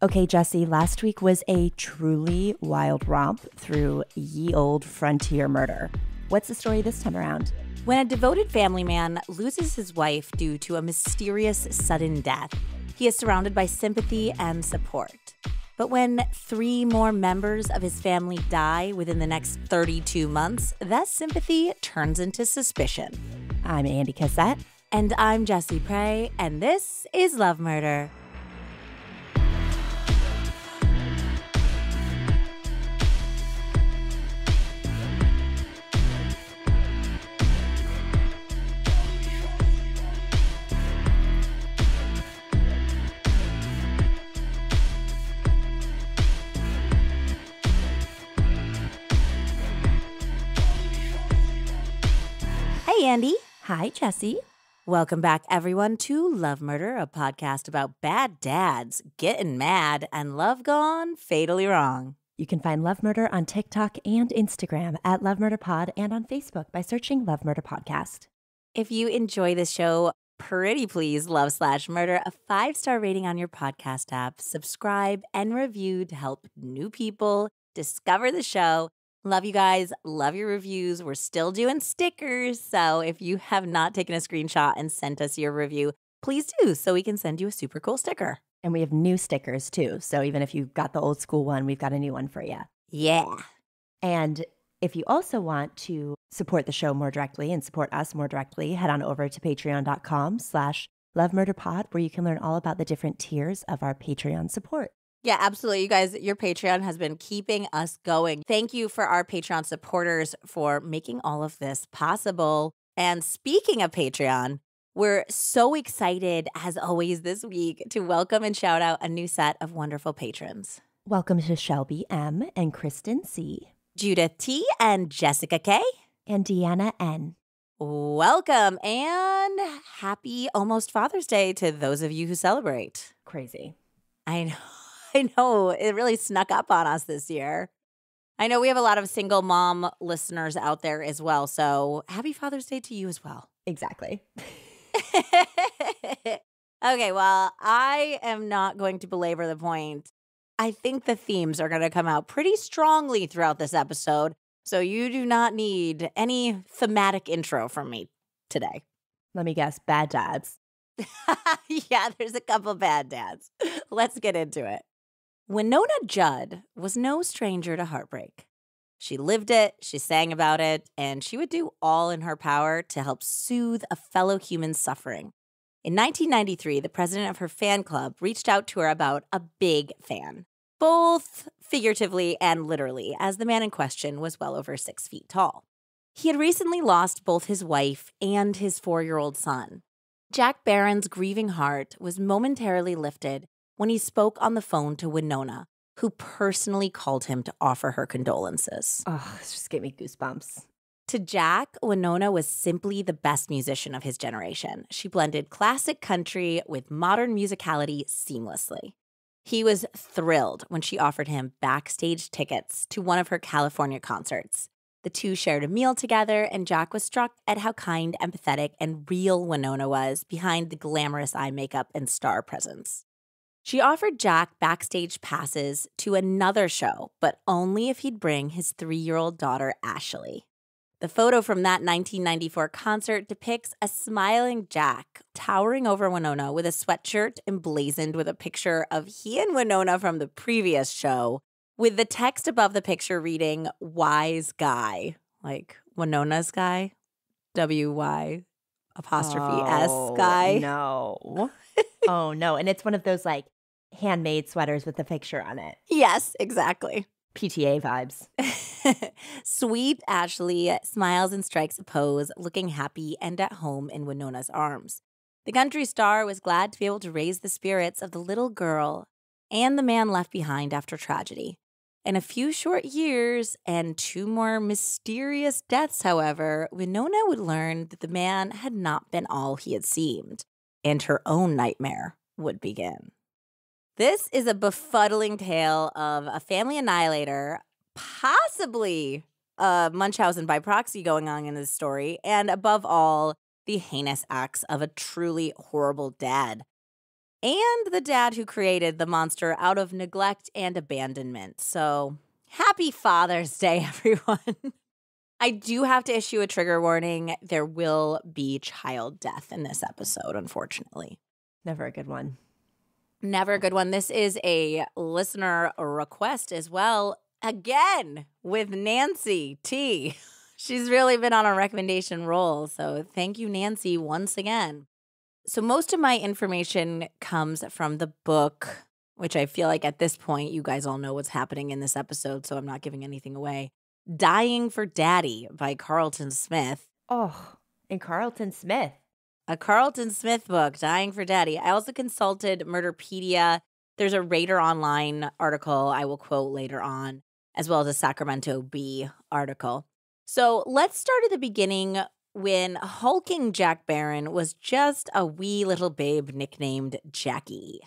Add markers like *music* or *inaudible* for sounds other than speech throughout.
Okay, Jessie, last week was a truly wild romp through ye old frontier murder. What's the story this time around? When a devoted family man loses his wife due to a mysterious sudden death, he is surrounded by sympathy and support. But when three more members of his family die within the next 32 months, that sympathy turns into suspicion. I'm Andie Cassette. And I'm Jessie Pray, and this is Love Murder. Hey, Andie. Hi, Jessie. Welcome back, everyone, to Love Murder, a podcast about bad dads getting mad and love gone fatally wrong. You can find Love Murder on TikTok and Instagram at Love Murder Pod and on Facebook by searching Love Murder Podcast. If you enjoy this show, pretty please love slash murder a five star rating on your podcast app, subscribe and review to help new people discover the show. Love you guys. Love your reviews. We're still doing stickers. So if you have not taken a screenshot and sent us your review, please do so we can send you a super cool sticker. And we have new stickers too. So even if you got the old school one, we've got a new one for you. Yeah. And if you also want to support the show more directly and support us more directly, head on over to patreon.com slash lovemurderpod where you can learn all about the different tiers of our Patreon support. Yeah, absolutely. You guys, your Patreon has been keeping us going. Thank you for our Patreon supporters for making all of this possible. And speaking of Patreon, we're so excited, as always, this week to welcome and shout out a new set of wonderful patrons Welcome to Shelby M. and Kristen C. Judith T. and Jessica K. and Deanna N. Welcome and happy almost Father's Day to those of you who celebrate. Crazy. I know. *laughs* I know. It really snuck up on us this year. I know we have a lot of single mom listeners out there as well. So happy Father's Day to you as well. Exactly. *laughs* okay, well, I am not going to belabor the point. I think the themes are going to come out pretty strongly throughout this episode. So you do not need any thematic intro from me today. Let me guess bad dads. *laughs* yeah, there's a couple bad dads. Let's get into it. Wynonna Judd was no stranger to heartbreak. She lived it, she sang about it, and she would do all in her power to help soothe a fellow human's suffering. In 1993, the president of her fan club reached out to her about a big fan, both figuratively and literally, as the man in question was well over six feet tall. He had recently lost both his wife and his four year old son. Jack Barron's grieving heart was momentarily lifted when he spoke on the phone to Wynonna, who personally called him to offer her condolences. Oh, this just gave me goosebumps. To Jack, Wynonna was simply the best musician of his generation. She blended classic country with modern musicality seamlessly. He was thrilled when she offered him backstage tickets to one of her California concerts. The two shared a meal together, and Jack was struck at how kind, empathetic, and real Wynonna was behind the glamorous eye makeup and star presence. She offered Jack backstage passes to another show, but only if he'd bring his three year old daughter, Ashley. The photo from that 1994 concert depicts a smiling Jack towering over Wynonna with a sweatshirt emblazoned with a picture of he and Wynonna from the previous show, with the text above the picture reading Wise Guy, like Wynonna's guy, W Y apostrophe S Oh, guy. No. *laughs* oh, no. And it's one of those like handmade sweaters with a picture on it. Yes, exactly. PTA vibes. *laughs* Sweet Ashley smiles and strikes a pose, looking happy and at home in Wynonna's arms. The country star was glad to be able to raise the spirits of the little girl and the man left behind after tragedy. In a few short years and two more mysterious deaths, however, Wynonna would learn that the man had not been all he had seemed, and her own nightmare would begin. This is a befuddling tale of a family annihilator, possibly a Munchausen by proxy going on in this story, and above all, the heinous acts of a truly horrible dad. and the dad who created the monster out of neglect and abandonment. So, happy Father's Day, *laughs* everyone. I do have to issue a trigger warning. There will be child death in this episode, unfortunately. Never a good one. Never a good one. This is a listener request as well. Again, with Nancy T. *laughs* She's really been on a recommendation roll. So thank you, Nancy, once again. So, most of my information comes from the book, which I feel like at this point, you guys all know what's happening in this episode. So, I'm not giving anything away. Dying for Daddy by Carlton Smith. Oh, and Carlton Smith. A Carlton Smith book, Dying for Daddy. I also consulted Murderpedia. There's a Radar Online article I will quote later on, as well as a Sacramento Bee article. So let's start at the beginning when hulking Jack Barron was just a wee little babe nicknamed Jackie.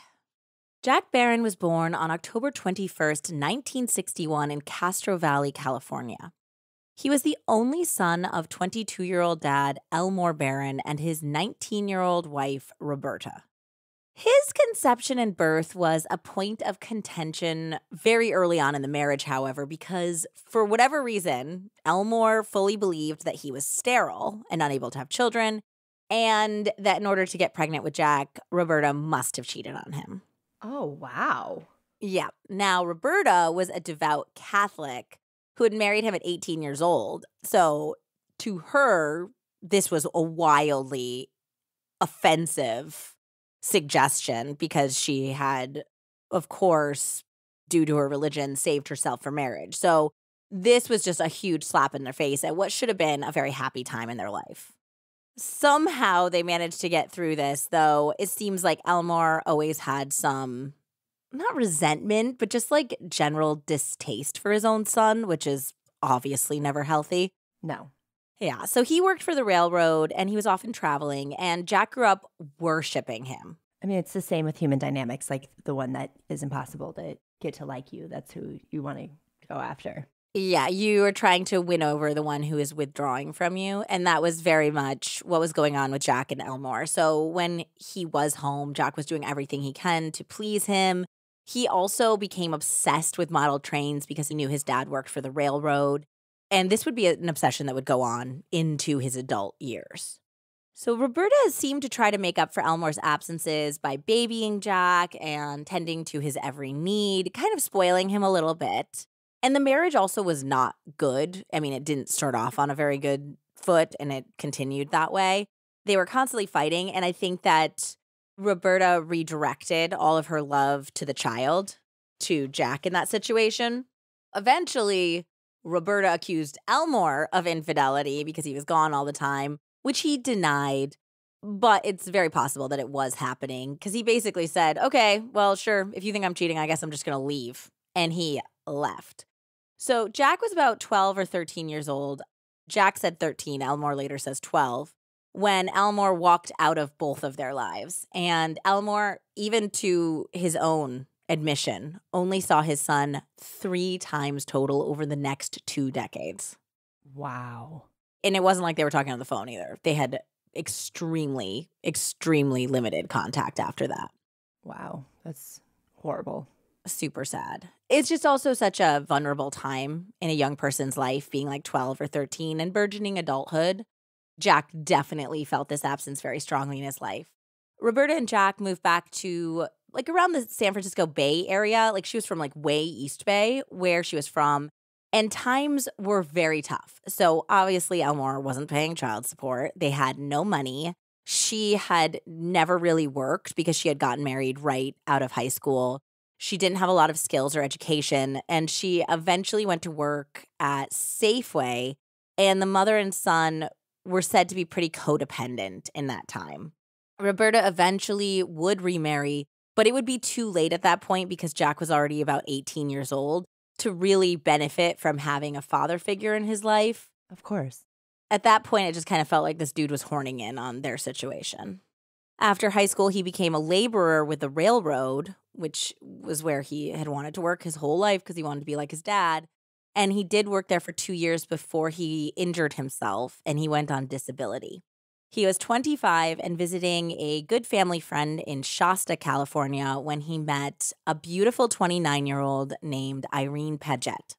Jack Barron was born on October 21st, 1961, in Castro Valley, California. He was the only son of 22 year old dad Elmore Barron and his 19 year old wife, Roberta. His conception and birth was a point of contention very early on in the marriage, however, because for whatever reason, Elmore fully believed that he was sterile and unable to have children, and that in order to get pregnant with Jack, Roberta must have cheated on him. Oh, wow. Yeah. Now, Roberta was a devout Catholic who had married him at 18 years old. So to her, this was a wildly offensive suggestion because she had, of course, due to her religion, saved herself for marriage. So this was just a huge slap in their face at what should have been a very happy time in their life. Somehow they managed to get through this, though it seems like Elmore always had some, not resentment, but just like general distaste for his own son, which is obviously never healthy. No. Yeah. So he worked for the railroad and he was often traveling, and Jack grew up worshiping him. I mean, it's the same with human dynamics, like the one that is impossible to get to like you. That's who you want to go after. Yeah, you are trying to win over the one who is withdrawing from you. And that was very much what was going on with Jack and Elmore. So when he was home, Jack was doing everything he can to please him. He also became obsessed with model trains because he knew his dad worked for the railroad. And this would be an obsession that would go on into his adult years. So Roberta seemed to try to make up for Elmore's absences by babying Jack and tending to his every need, kind of spoiling him a little bit. And the marriage also was not good. I mean, it didn't start off on a very good foot and it continued that way. They were constantly fighting. And I think that Roberta redirected all of her love to the child, to Jack in that situation. Eventually, Roberta accused Elmore of infidelity because he was gone all the time, which he denied. But it's very possible that it was happening because he basically said, okay, well, sure, if you think I'm cheating, I guess I'm just going to leave. And he left. So Jack was about 12 or 13 years old. Jack said 13. Elmore later says 12 when Elmore walked out of both of their lives. And Elmore, even to his own admission, only saw his son three times total over the next two decades. Wow. And it wasn't like they were talking on the phone either. They had extremely, extremely limited contact after that. Wow. That's horrible. Super sad. It's just also such a vulnerable time in a young person's life, being like 12 or 13 and burgeoning adulthood. Jack definitely felt this absence very strongly in his life. Roberta and Jack moved back to like around the San Francisco Bay area. Like she was from like way East Bay, where she was from. And times were very tough. So obviously, Elmore wasn't paying child support. They had no money. She had never really worked because she had gotten married right out of high school. She didn't have a lot of skills or education. And she eventually went to work at Safeway. And the mother and son were said to be pretty codependent in that time. Roberta eventually would remarry, but it would be too late at that point because Jack was already about 18 years old to really benefit from having a father figure in his life. Of course. At that point, it just kind of felt like this dude was horning in on their situation. After high school, he became a laborer with the railroad, which was where he had wanted to work his whole life because he wanted to be like his dad. And he did work there for two years before he injured himself and he went on disability. He was 25 and visiting a good family friend in Shasta, California, when he met a beautiful 29 year old named Irene Paget.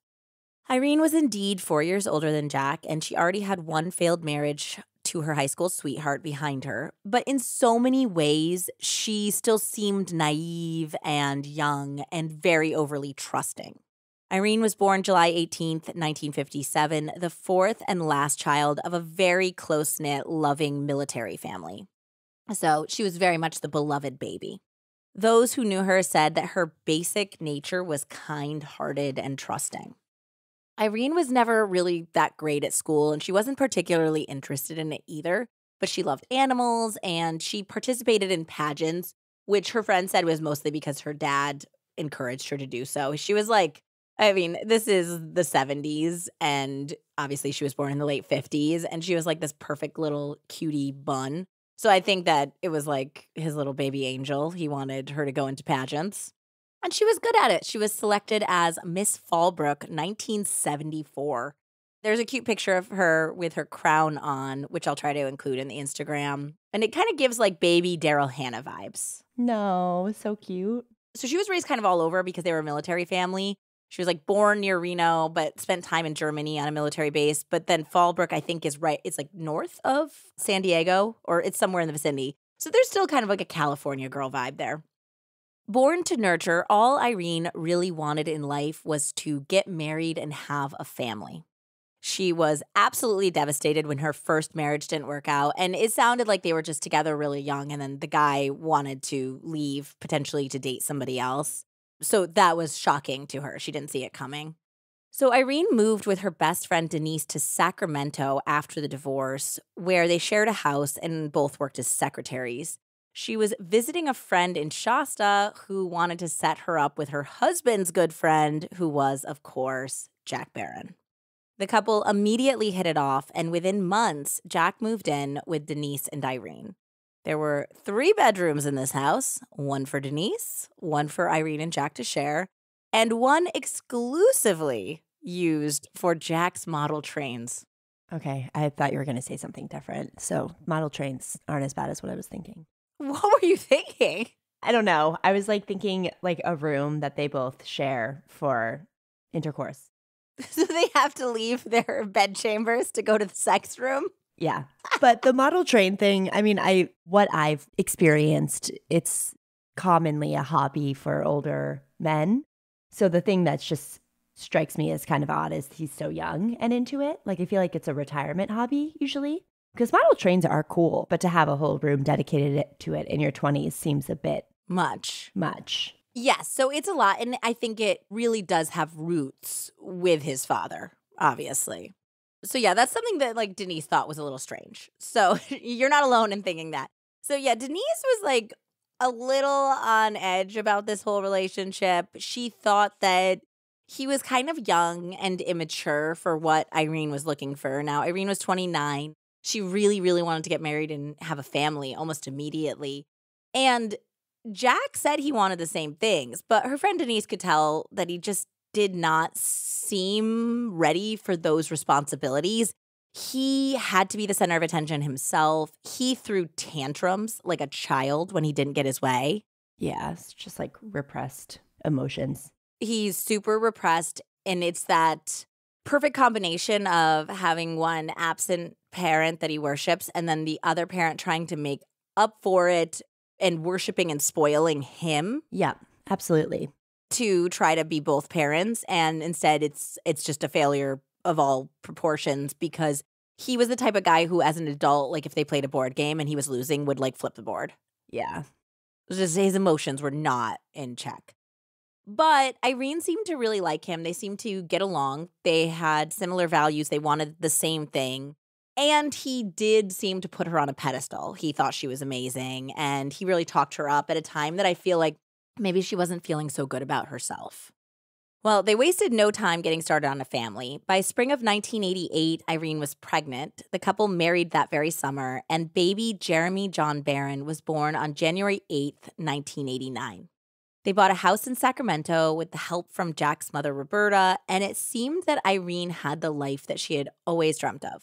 Irene was indeed four years older than Jack, and she already had one failed marriage to her high school sweetheart behind her. But in so many ways, she still seemed naive and young and very overly trusting. Irene was born July 18th, 1957, the fourth and last child of a very close knit, loving military family. So she was very much the beloved baby. Those who knew her said that her basic nature was kind hearted and trusting. Irene was never really that great at school, and she wasn't particularly interested in it either, but she loved animals and she participated in pageants, which her friend said was mostly because her dad encouraged her to do so. She was like, I mean, this is the 70s, and obviously she was born in the late 50s, and she was like this perfect little cutie bun. So I think that it was like his little baby angel. He wanted her to go into pageants. And she was good at it. She was selected as Miss Fallbrook 1974. There's a cute picture of her with her crown on, which I'll try to include in the Instagram. And it kind of gives like baby Daryl Hannah vibes. No, so cute. So she was raised kind of all over because they were a military family. She was like born near Reno, but spent time in Germany on a military base. But then Fallbrook, I think, is right. It's like north of San Diego, or it's somewhere in the vicinity. So there's still kind of like a California girl vibe there. Born to nurture, all Irene really wanted in life was to get married and have a family. She was absolutely devastated when her first marriage didn't work out. And it sounded like they were just together really young. And then the guy wanted to leave, potentially to date somebody else. So that was shocking to her. She didn't see it coming. So Irene moved with her best friend Denise to Sacramento after the divorce, where they shared a house and both worked as secretaries. She was visiting a friend in Shasta who wanted to set her up with her husband's good friend, who was, of course, Jack Barron. The couple immediately hit it off, and within months, Jack moved in with Denise and Irene. There were three bedrooms in this house one for Denise, one for Irene and Jack to share, and one exclusively used for Jack's model trains. Okay, I thought you were going to say something different. So, model trains aren't as bad as what I was thinking. *laughs* What were you thinking? I don't know. I was like thinking like a room that they both share for intercourse. *laughs* So they have to leave their bed chambers to go to the sex room? Yeah. But the model train thing, I mean, I what I've experienced, it's commonly a hobby for older men. So the thing that's just strikes me as kind of odd is he's so young and into it. Like I feel like it's a retirement hobby usually. Because model trains are cool, but to have a whole room dedicated to it in your 20s seems a bit much. Much. Yes, so it's a lot and I think it really does have roots with his father, obviously. So yeah, that's something that like Denise thought was a little strange. So *laughs* you're not alone in thinking that. So yeah, Denise was like a little on edge about this whole relationship. She thought that he was kind of young and immature for what Irene was looking for. Now, Irene was 29. She really, really wanted to get married and have a family almost immediately. And Jack said he wanted the same things, but her friend Denise could tell that he just did not seem ready for those responsibilities. He had to be the center of attention himself. He threw tantrums like a child when he didn't get his way. Yeah, it's just like repressed emotions. He's super repressed. And it's that perfect combination of having one absent parent that he worships and then the other parent trying to make up for it and worshiping and spoiling him. Yeah, absolutely to try to be both parents and instead it's it's just a failure of all proportions because he was the type of guy who as an adult like if they played a board game and he was losing would like flip the board. Yeah. Just his emotions were not in check. But Irene seemed to really like him. They seemed to get along. They had similar values. They wanted the same thing. And he did seem to put her on a pedestal. He thought she was amazing and he really talked her up at a time that I feel like Maybe she wasn't feeling so good about herself. Well, they wasted no time getting started on a family. By spring of 1988, Irene was pregnant. The couple married that very summer, and baby Jeremy John Barron was born on January 8th, 1989. They bought a house in Sacramento with the help from Jack's mother, Roberta, and it seemed that Irene had the life that she had always dreamt of.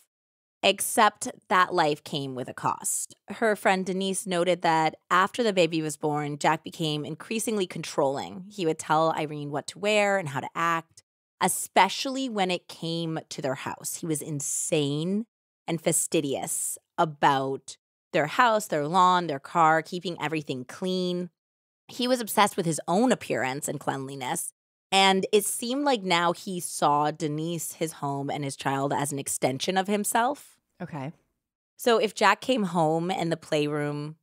Except that life came with a cost. Her friend Denise noted that after the baby was born, Jack became increasingly controlling. He would tell Irene what to wear and how to act, especially when it came to their house. He was insane and fastidious about their house, their lawn, their car, keeping everything clean. He was obsessed with his own appearance and cleanliness. And it seemed like now he saw Denise, his home, and his child as an extension of himself. Okay. So if Jack came home and the playroom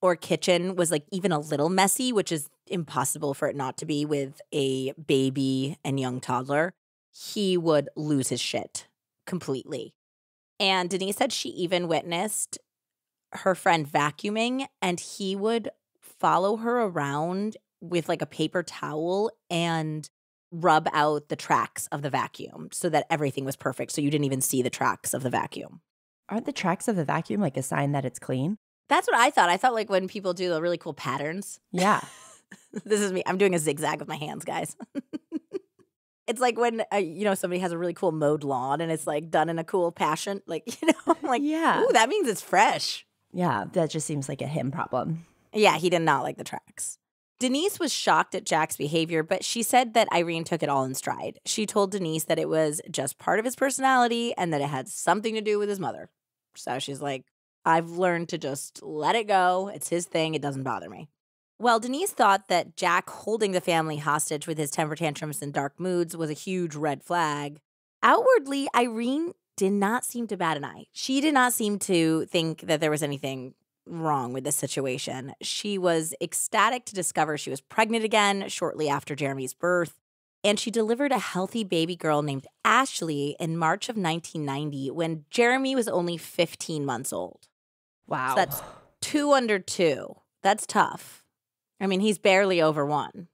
or kitchen was like even a little messy, which is impossible for it not to be with a baby and young toddler, he would lose his shit completely. And Denise said she even witnessed her friend vacuuming and he would follow her around with like a paper towel and rub out the tracks of the vacuum so that everything was perfect. So you didn't even see the tracks of the vacuum. Aren't the tracks of the vacuum like a sign that it's clean? That's what I thought. I thought like when people do the really cool patterns. Yeah. *laughs* this is me. I'm doing a zigzag with my hands, guys. *laughs* it's like when uh, you know somebody has a really cool mowed lawn and it's like done in a cool passion. *laughs* Like you know, I'm like Yeah. ooh, that means it's fresh. Yeah. That just seems like a him problem. Yeah, he did not like the tracks. Denise was shocked at Jack's behavior, but she said that Irene took it all in stride. She told Denise that it was just part of his personality and that it had something to do with his mother. So she's like, I've learned to just let it go. It's his thing. It doesn't bother me. Well, Denise thought that Jack holding the family hostage with his temper tantrums and dark moods was a huge red flag. Outwardly, Irene did not seem to bat an eye. She did not seem to think that there was anything wrong with this situation. She was ecstatic to discover she was pregnant again shortly after Jeremy's birth. And she delivered a healthy baby girl named Ashley in March of 1990 when Jeremy was only 15 months old. Wow. that's- Two under two. That's tough. I mean, he's barely over one.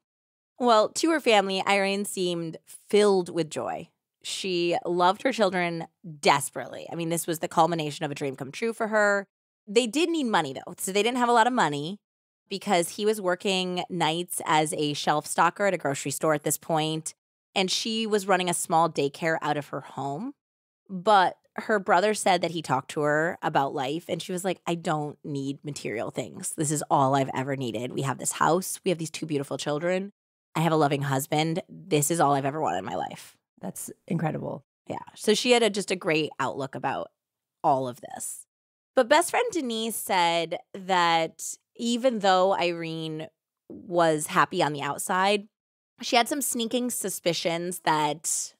Well, to her family, Irene seemed filled with joy. She loved her children desperately. I mean, this was the culmination of a dream come true for her. They did need money, though. So they didn't have a lot of money because he was working nights as a shelf stocker at a grocery store at this point, and she was running a small daycare out of her home. But her brother said that he talked to her about life, and she was like, I don't need material things. This is all I've ever needed. We have this house, we have these two beautiful children. I have a loving husband. This is all I've ever wanted in my life. That's incredible. Yeah. So she had a, just a great outlook about all of this. But best friend Denise said that even though Irene was happy on the outside, she had some sneaking suspicions that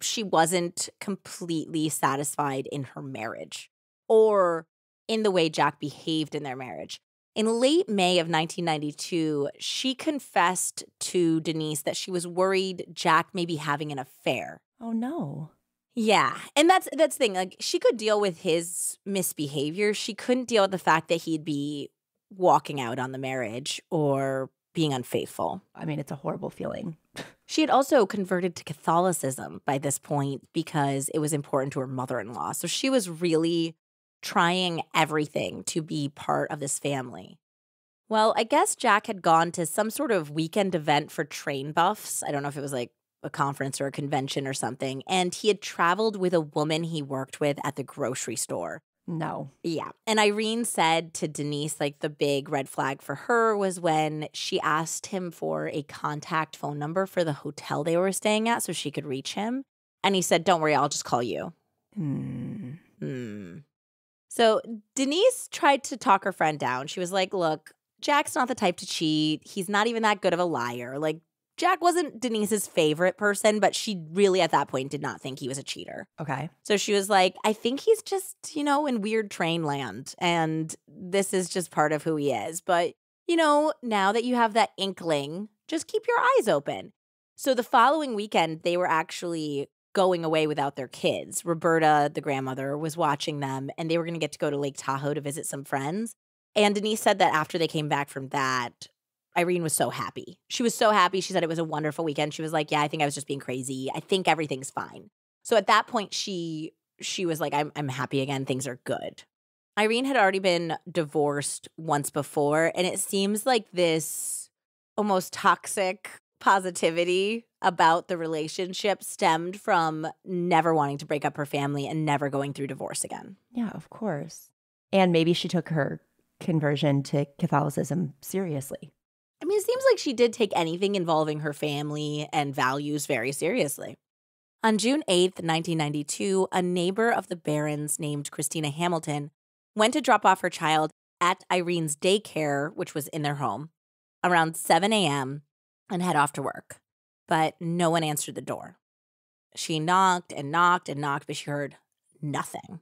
she wasn't completely satisfied in her marriage or in the way Jack behaved in their marriage. In late May of 1992, she confessed to Denise that she was worried Jack may be having an affair. Oh no. Yeah. And that's that's the thing. Like she could deal with his misbehavior. She couldn't deal with the fact that he'd be walking out on the marriage or being unfaithful. I mean, it's a horrible feeling. *laughs* She had also converted to Catholicism by this point because it was important to her mother in law. So she was really trying everything to be part of this family. Well, I guess Jack had gone to some sort of weekend event for train buffs. I don't know if it was like a conference or a convention or something. And he had traveled with a woman he worked with at the grocery store. No. Yeah. And Irene said to Denise, like the big red flag for her was when she asked him for a contact phone number for the hotel they were staying at so she could reach him. And he said, Don't worry, I'll just call you. Hmm. Hmm. So Denise tried to talk her friend down. She was like, Look, Jack's not the type to cheat. He's not even that good of a liar. Like, Jack wasn't Denise's favorite person, but she really at that point did not think he was a cheater. Okay. So she was like, I think he's just, you know, in weird train land. And this is just part of who he is. But, you know, now that you have that inkling, just keep your eyes open. So the following weekend, they were actually going away without their kids. Roberta, the grandmother, was watching them and they were going to get to go to Lake Tahoe to visit some friends. And Denise said that after they came back from that, Irene was so happy. She was so happy. She said it was a wonderful weekend. She was like, "Yeah, I think I was just being crazy. I think everything's fine." So at that point, she she was like, "I'm I'm happy again. Things are good." Irene had already been divorced once before, and it seems like this almost toxic positivity about the relationship stemmed from never wanting to break up her family and never going through divorce again. Yeah, of course. And maybe she took her conversion to Catholicism seriously. I mean, it seems like she did take anything involving her family and values very seriously. On June 8th, 1992, a neighbor of the Barrons named Christina Hamilton went to drop off her child at Irene's daycare, which was in their home, around 7 a.m. and head off to work. But no one answered the door. She knocked and knocked and knocked, but she heard nothing.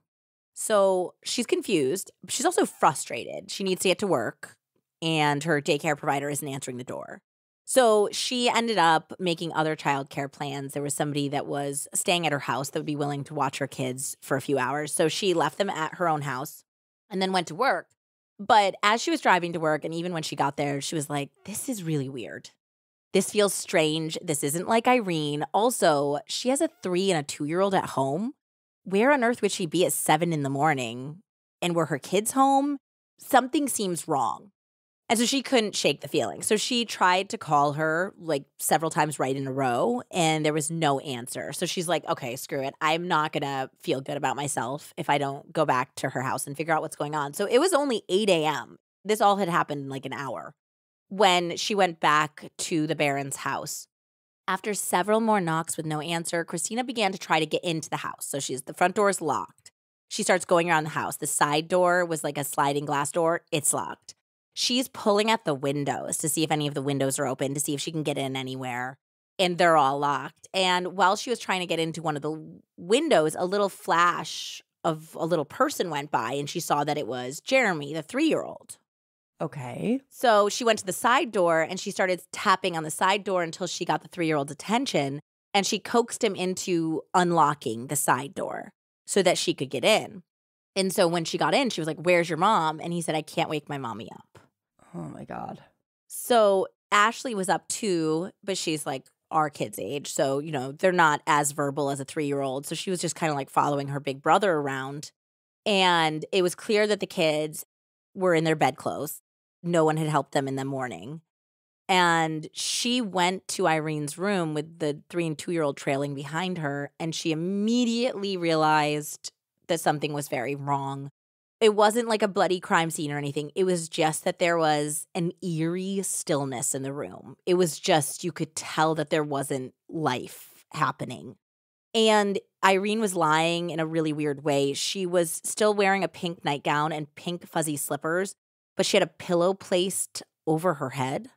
So she's confused. She's also frustrated. She needs to get to work, and her daycare provider isn't answering the door. So she ended up making other childcare plans. There was somebody that was staying at her house that would be willing to watch her kids for a few hours. So she left them at her own house and then went to work. But as she was driving to work, and even when she got there, she was like, This is really weird. This feels strange. This isn't like Irene. Also, she has a three and a two year old at home. Where on earth would she be at seven in the morning? And were her kids home? Something seems wrong. And so she couldn't shake the feeling. So she tried to call her like several times right in a row, and there was no answer. So she's like, okay, screw it. I'm not going to feel good about myself if I don't go back to her house and figure out what's going on. So it was only 8 a.m. This all had happened in like an hour when she went back to the Barron's house. After several more knocks with no answer, Christina began to try to get into the house. So she's the front door is locked. She starts going around the house. The side door was like a sliding glass door, it's locked. She's pulling at the windows to see if any of the windows are open, to see if she can get in anywhere. And they're all locked. And while she was trying to get into one of the windows, a little flash of a little person went by and she saw that it was Jeremy, the three year old. Okay. So she went to the side door and she started tapping on the side door until she got the three year old's attention. And she coaxed him into unlocking the side door so that she could get in. And so when she got in, she was like, Where's your mom? And he said, I can't wake my mommy up. Oh my God. So Ashley was up too, but she's like our kid's age. So, you know, they're not as verbal as a three year old. So she was just kind of like following her big brother around. And it was clear that the kids were in their bedclothes. No one had helped them in the morning. And she went to Irene's room with the three and two year old trailing behind her. And she immediately realized that something was very wrong. It wasn't like a bloody crime scene or anything. It was just that there was an eerie stillness in the room. It was just, you could tell that there wasn't life happening. And Irene was lying in a really weird way. She was still wearing a pink nightgown and pink fuzzy slippers, but she had a pillow placed over her head.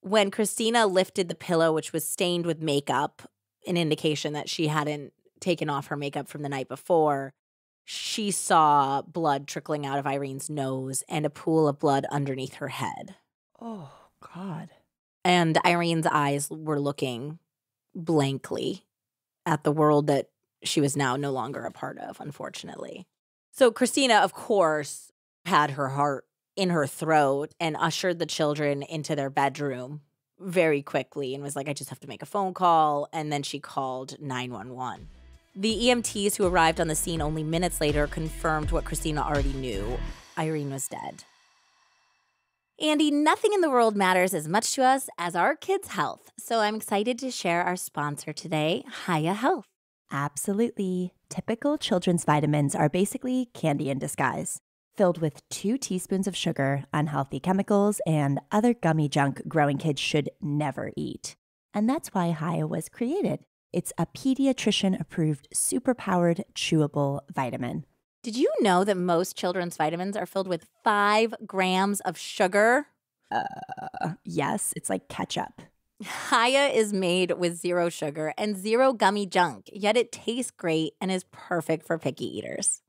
When Christina lifted the pillow, which was stained with makeup, an indication that she hadn't taken off her makeup from the night before, she saw blood trickling out of Irene's nose and a pool of blood underneath her head. Oh, God. And Irene's eyes were looking blankly at the world that she was now no longer a part of, unfortunately. So Christina, of course, had her heart in her throat and ushered the children into their bedroom very quickly and was like, I just have to make a phone call. And then she called 911. The EMTs who arrived on the scene only minutes later confirmed what Christina already knew Irene was dead. Andie, nothing in the world matters as much to us as our kids' health. So I'm excited to share our sponsor today, Hiya Health. Absolutely. Typical children's vitamins are basically candy in disguise, filled with two teaspoons of sugar, unhealthy chemicals, and other gummy junk growing kids should never eat. And that's why Hiya was created. It's a pediatrician approved superpowered chewable vitamin. Did you know that most children's vitamins are filled with five grams of sugar? Uh, yes, it's like ketchup. Hiya is made with zero sugar and zero gummy junk, yet it tastes great and is perfect for picky eaters.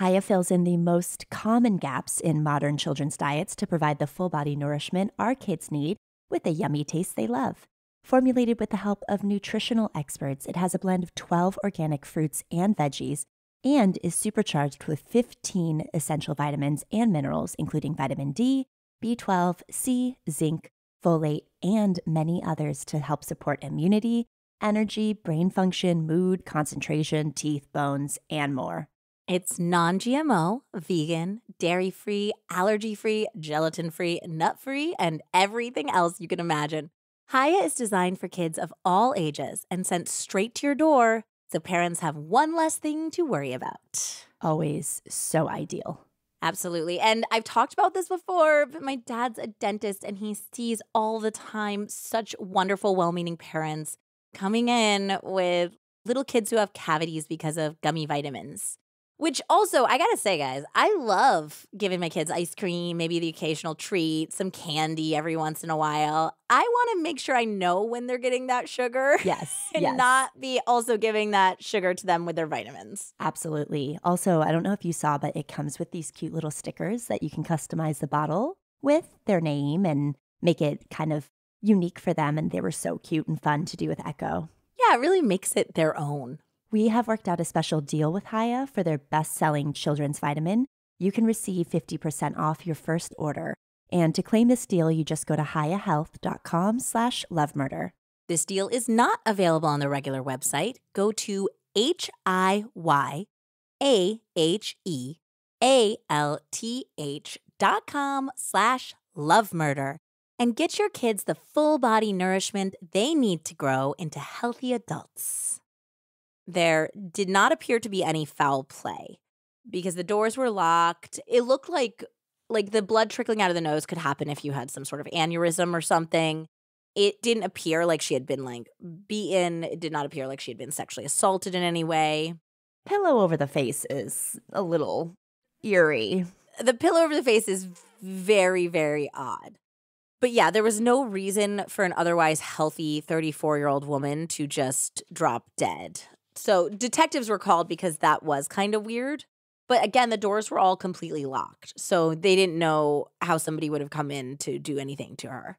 Hiya fills in the most common gaps in modern children's diets to provide the full body nourishment our kids need with the yummy taste they love. Formulated with the help of nutritional experts, it has a blend of 12 organic fruits and veggies and is supercharged with 15 essential vitamins and minerals, including vitamin D, B12, C, zinc, folate, and many others to help support immunity, energy, brain function, mood, concentration, teeth, bones, and more. It's non GMO, vegan, dairy free, allergy free, gelatin free, nut free, and everything else you can imagine. Hiya is designed for kids of all ages and sent straight to your door so parents have one less thing to worry about. Always so ideal. Absolutely. And I've talked about this before, but my dad's a dentist and he sees all the time such wonderful, well meaning parents coming in with little kids who have cavities because of gummy vitamins. Which also, I gotta say, guys, I love giving my kids ice cream, maybe the occasional treat, some candy every once in a while. I wanna make sure I know when they're getting that sugar. Yes. *laughs* and yes. not be also giving that sugar to them with their vitamins. Absolutely. Also, I don't know if you saw, but it comes with these cute little stickers that you can customize the bottle with their name and make it kind of unique for them. And they were so cute and fun to do with Echo. Yeah, it really makes it their own. We have worked out a special deal with Hiya for their best selling children's vitamin. You can receive 50% off your first order. And to claim this deal, you just go to hiyahealth.com slash lovemurder. This deal is not available on the regular website. Go to H-I-Y-A-H-E-A-L-T-H dot com slash lovemurder and get your kids the full body nourishment they need to grow into healthy adults. There did not appear to be any foul play because the doors were locked. It looked like like the blood trickling out of the nose could happen if you had some sort of aneurysm or something. It didn't appear like she had been like beaten. It did not appear like she had been sexually assaulted in any way. Pillow over the face is a little eerie. The pillow over the face is very, very odd. But yeah, there was no reason for an otherwise healthy 34 year old woman to just drop dead. So detectives were called because that was kind of weird. But again, the doors were all completely locked. So they didn't know how somebody would have come in to do anything to her.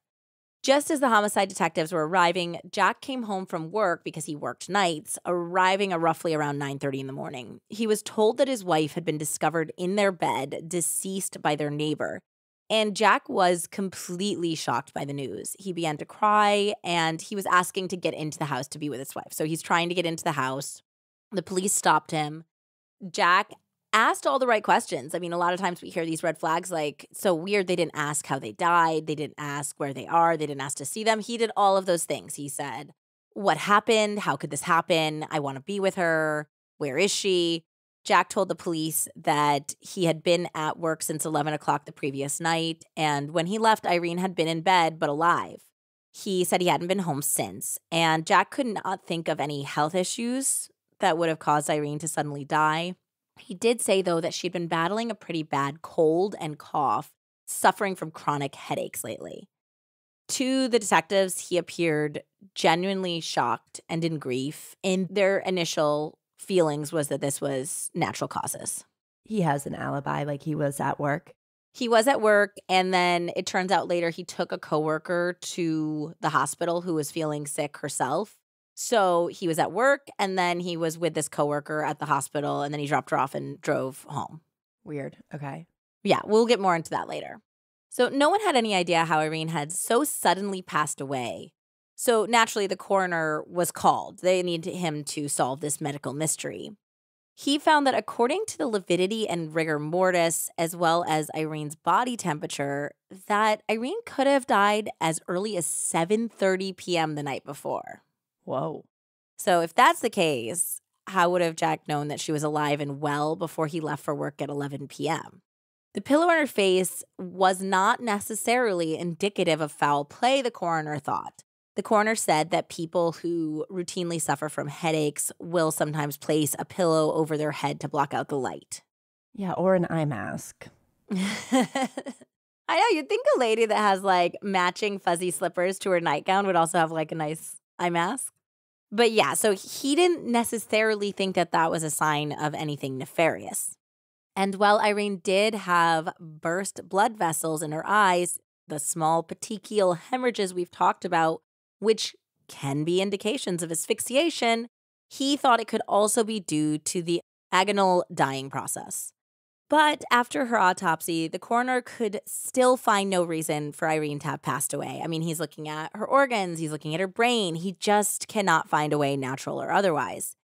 Just as the homicide detectives were arriving, Jack came home from work because he worked nights, arriving at roughly around 9:30 in the morning. He was told that his wife had been discovered in their bed, deceased by their neighbor. And Jack was completely shocked by the news. He began to cry and he was asking to get into the house to be with his wife. So he's trying to get into the house. The police stopped him. Jack asked all the right questions. I mean, a lot of times we hear these red flags like, so weird. They didn't ask how they died. They didn't ask where they are. They didn't ask to see them. He did all of those things. He said, What happened? How could this happen? I want to be with her. Where is she? Jack told the police that he had been at work since 11 o'clock the previous night. And when he left, Irene had been in bed but alive. He said he hadn't been home since. And Jack could not think of any health issues that would have caused Irene to suddenly die. He did say, though, that she'd been battling a pretty bad cold and cough, suffering from chronic headaches lately. To the detectives, he appeared genuinely shocked and in grief. In their initial feelings was that this was natural causes. He has an alibi, like he was at work. He was at work, and then it turns out later he took a coworker to the hospital who was feeling sick herself. So he was at work, and then he was with this coworker at the hospital, and then he dropped her off and drove home. Weird. Okay. Yeah, we'll get more into that later. So no one had any idea how Irene had so suddenly passed away. So naturally, the coroner was called. They needed him to solve this medical mystery. He found that according to the lividity and rigor mortis, as well as Irene's body temperature, that Irene could have died as early as 7:30 p.m. the night before. Whoa. So if that's the case, how would have Jack known that she was alive and well before he left for work at 11 p.m.? The pillow on her face was not necessarily indicative of foul play, the coroner thought. The coroner said that people who routinely suffer from headaches will sometimes place a pillow over their head to block out the light. Yeah, or an eye mask. *laughs* I know, you'd think a lady that has like matching fuzzy slippers to her nightgown would also have like a nice eye mask. But yeah, so he didn't necessarily think that that was a sign of anything nefarious. And while Irene did have burst blood vessels in her eyes, the small petechial hemorrhages we've talked about, which can be indications of asphyxiation, he thought it could also be due to the agonal dying process. But after her autopsy, the coroner could still find no reason for Irene to have passed away. I mean, he's looking at her organs, he's looking at her brain. He just cannot find a way, natural or otherwise.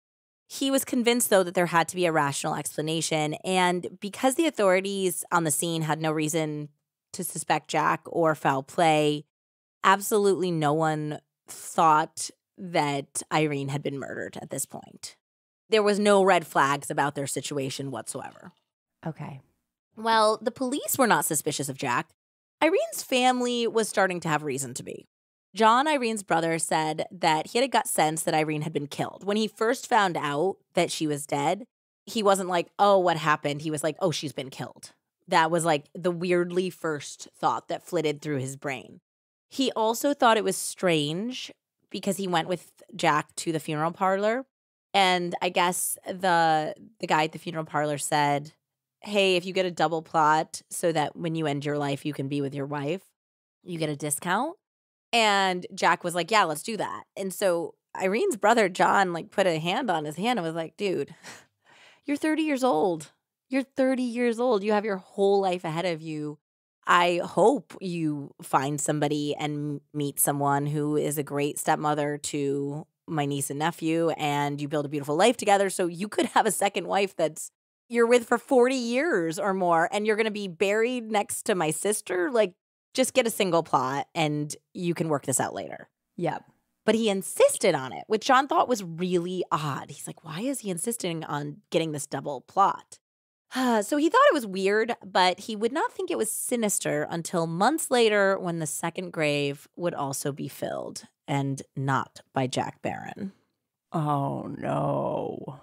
He was convinced, though, that there had to be a rational explanation. And because the authorities on the scene had no reason to suspect Jack or foul play, absolutely no one thought that Irene had been murdered at this point. There was no red flags about their situation whatsoever. Okay. Well, the police were not suspicious of Jack. Irene's family was starting to have reason to be. John, Irene's brother, said that he had a gut sense that Irene had been killed. When he first found out that she was dead, he wasn't like, oh, what happened? He was like, oh, she's been killed. That was like the weirdly first thought that flitted through his brain. He also thought it was strange because he went with Jack to the funeral parlor. And I guess the the guy at the funeral parlor said, Hey, if you get a double plot so that when you end your life you can be with your wife, you get a discount. And Jack was like, Yeah, let's do that. And so Irene's brother, John, like put a hand on his hand and was like, Dude, *laughs* you're 30 years old. You're 30 years old. You have your whole life ahead of you. I hope you find somebody and meet someone who is a great stepmother to my niece and nephew and you build a beautiful life together so you could have a second wife that's you're with for 40 years or more and you're going to be buried next to my sister like just get a single plot and you can work this out later. Yep. But he insisted on it, which John thought was really odd. He's like, why is he insisting on getting this double plot? *sighs* so he thought it was weird, but he would not think it was sinister until months later when the second grave would also be filled and not by Jack Barron. Oh no.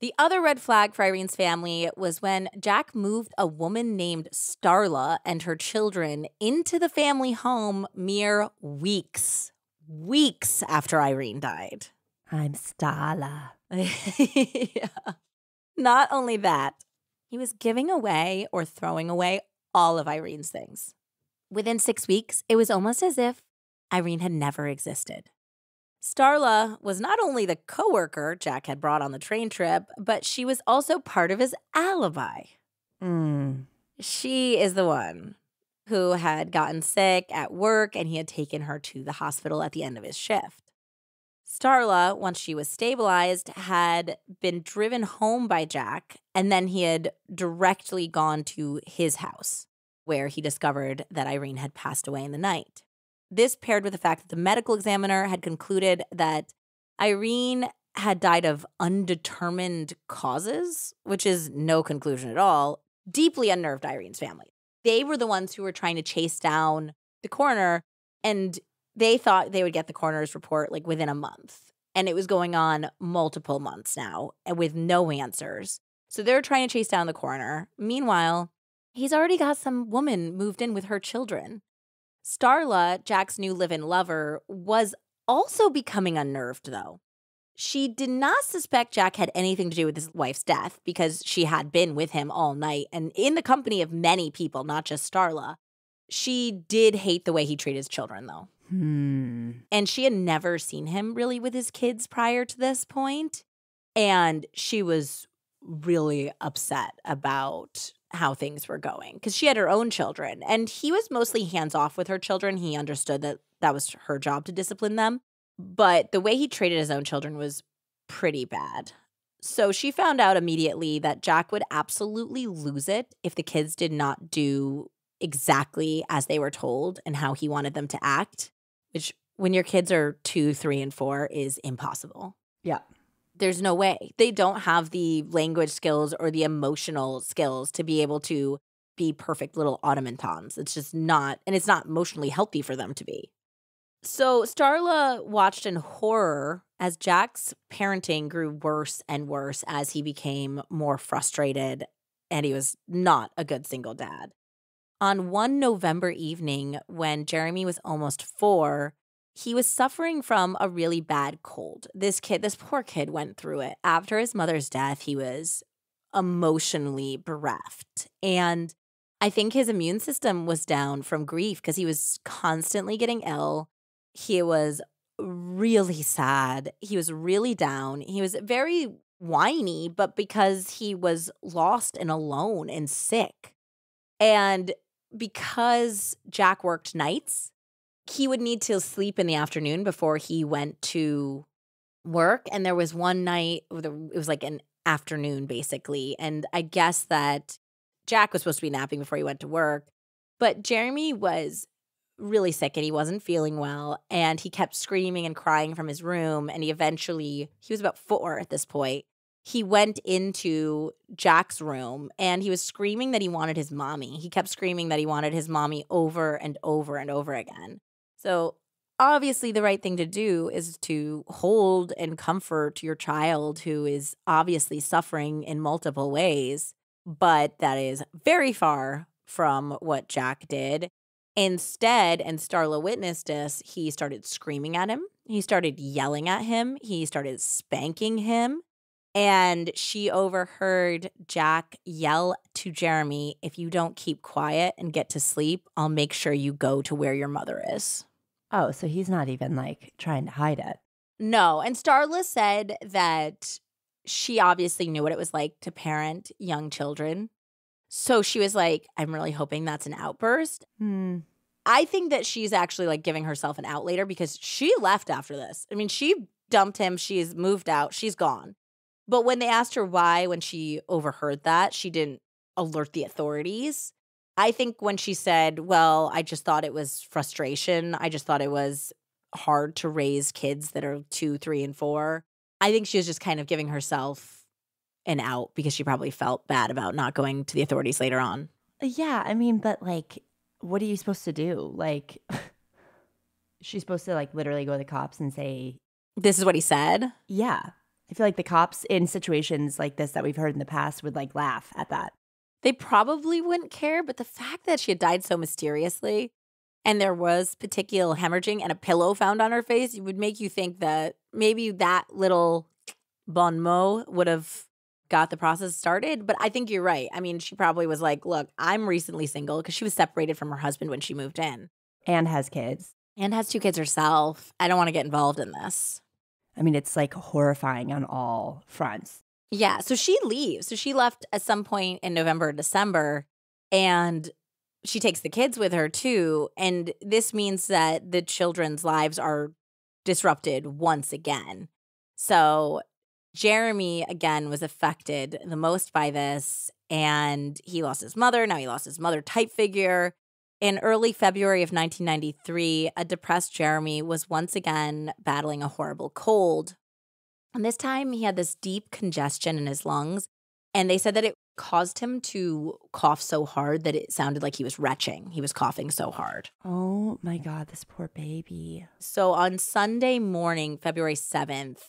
The other red flag for Irene's family was when Jack moved a woman named Starla and her children into the family home mere weeks, weeks after Irene died. I'm Starla. *laughs* yeah. Not only that, he was giving away or throwing away all of Irene's things. Within six weeks, it was almost as if Irene had never existed. Starla was not only the coworker Jack had brought on the train trip, but she was also part of his alibi. Mm. She is the one who had gotten sick at work and he had taken her to the hospital at the end of his shift. Starla, once she was stabilized, had been driven home by Jack, and then he had directly gone to his house, where he discovered that Irene had passed away in the night. This paired with the fact that the medical examiner had concluded that Irene had died of undetermined causes, which is no conclusion at all, deeply unnerved Irene's family. They were the ones who were trying to chase down the coroner, and they thought they would get the coroner's report like within a month. And it was going on multiple months now and with no answers. So they're trying to chase down the coroner. Meanwhile, he's already got some woman moved in with her children. Starla, Jack's new live in lover, was also becoming unnerved, though. She did not suspect Jack had anything to do with his wife's death because she had been with him all night and in the company of many people, not just Starla. She did hate the way he treated his children, though. Hmm. And she had never seen him really with his kids prior to this point, And she was really upset about how things were going because she had her own children and he was mostly hands off with her children. He understood that that was her job to discipline them. But the way he treated his own children was pretty bad. So she found out immediately that Jack would absolutely lose it if the kids did not do exactly as they were told and how he wanted them to act, which when your kids are two, three, and four is impossible. Yeah there's no way. They don't have the language skills or the emotional skills to be able to be perfect little automatons. It's just not, and it's not emotionally healthy for them to be. So Starla watched in horror as Jack's parenting grew worse and worse as he became more frustrated and he was not a good single dad. On one November evening, when Jeremy was almost four, he was suffering from a really bad cold. This kid, this poor kid went through it. After his mother's death, he was emotionally bereft. And I think his immune system was down from grief because he was constantly getting ill. He was really sad. He was really down. He was very whiny, but because he was lost and alone and sick. And because Jack worked nights, he would need to sleep in the afternoon before he went to work. And there was one night, it was like an afternoon basically. And I guess that Jack was supposed to be napping before he went to work. But Jeremy was really sick and he wasn't feeling well. And he kept screaming and crying from his room. And he eventually, he was about four at this point. He went into Jack's room and he was screaming that he wanted his mommy. He kept screaming that he wanted his mommy over and over and over again. So, obviously, the right thing to do is to hold and comfort your child who is obviously suffering in multiple ways. But that is very far from what Jack did. Instead, and Starla witnessed this, he started screaming at him. He started yelling at him. He started spanking him. And she overheard Jack yell to Jeremy, If you don't keep quiet and get to sleep, I'll make sure you go to where your mother is. Oh, so he's not even like trying to hide it. No. And Starla said that she obviously knew what it was like to parent young children. So she was like, I'm really hoping that's an outburst. Hmm. I think that she's actually like giving herself an out later because she left after this. I mean, she dumped him, she's moved out, she's gone. But when they asked her why, when she overheard that, she didn't alert the authorities. I think when she said, Well, I just thought it was frustration, I just thought it was hard to raise kids that are two, three, and four. I think she was just kind of giving herself an out because she probably felt bad about not going to the authorities later on. Uh, yeah, I mean, but like, what are you supposed to do? Like, *laughs* she's supposed to like literally go to the cops and say, This is what he said. Yeah. I feel like the cops in situations like this that we've heard in the past would like laugh at that. They probably wouldn't care, but the fact that she had died so mysteriously and there was particular hemorrhaging and a pillow found on her face would make you think that maybe that little bon mot would have got the process started. But I think you're right. I mean, she probably was like, look, I'm recently single because she was separated from her husband when she moved in And has kids. and has two kids herself. I don't want to get involved in this. I mean, it's like horrifying on all fronts. Yeah. So she leaves. So she left at some point in November December and she takes the kids with her too. And this means that the children's lives are disrupted once again. So Jeremy, again, was affected the most by this. And he lost his mother. Now he lost his mother type figure. In early February of 1993, a depressed Jeremy was once again battling a horrible cold. And this time he had this deep congestion in his lungs. And they said that it caused him to cough so hard that it sounded like he was retching. He was coughing so hard. Oh my God, this poor baby. So on Sunday morning, February 7th,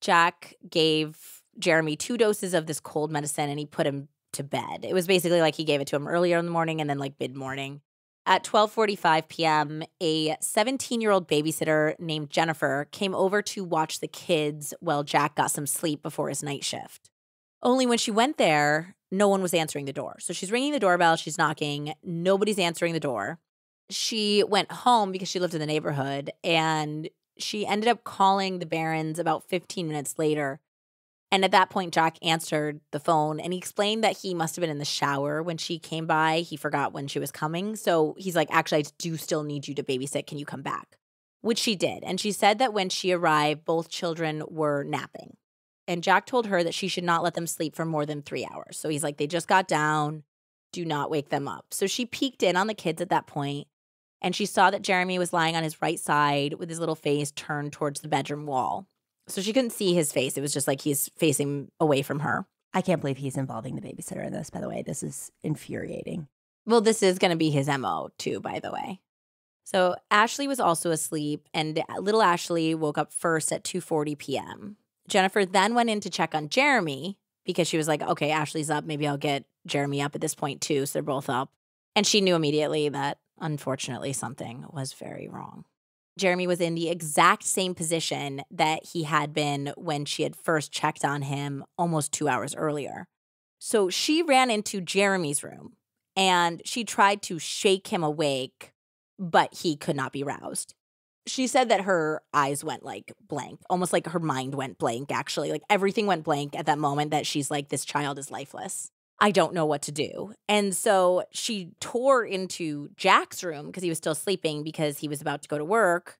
Jack gave Jeremy two doses of this cold medicine and he put him to bed. It was basically like he gave it to him earlier in the morning and then like mid morning. At 12:45 p.m., a 17-year-old babysitter named Jennifer came over to watch the kids while Jack got some sleep before his night shift. Only when she went there, no one was answering the door. So she's ringing the doorbell, she's knocking, nobody's answering the door. She went home because she lived in the neighborhood and she ended up calling the Barrons about 15 minutes later and at that point, Jack answered the phone and he explained that he must have been in the shower when she came by. He forgot when she was coming. So he's like, Actually, I do still need you to babysit. Can you come back? Which she did. And she said that when she arrived, both children were napping. And Jack told her that she should not let them sleep for more than three hours. So he's like, They just got down. Do not wake them up. So she peeked in on the kids at that point and she saw that Jeremy was lying on his right side with his little face turned towards the bedroom wall. So she couldn't see his face. It was just like he's facing away from her. I can't believe he's involving the babysitter in this, by the way. This is infuriating. Well, this is going to be his MO too, by the way. So Ashley was also asleep and little Ashley woke up first at 2:40 p.m. Jennifer then went in to check on Jeremy because she was like, "Okay, Ashley's up, maybe I'll get Jeremy up at this point too." So they're both up. And she knew immediately that unfortunately something was very wrong. Jeremy was in the exact same position that he had been when she had first checked on him almost two hours earlier. So she ran into Jeremy's room and she tried to shake him awake, but he could not be roused. She said that her eyes went like blank, almost like her mind went blank, actually. Like everything went blank at that moment that she's like, this child is lifeless. I don't know what to do. And so she tore into Jack's room because he was still sleeping because he was about to go to work.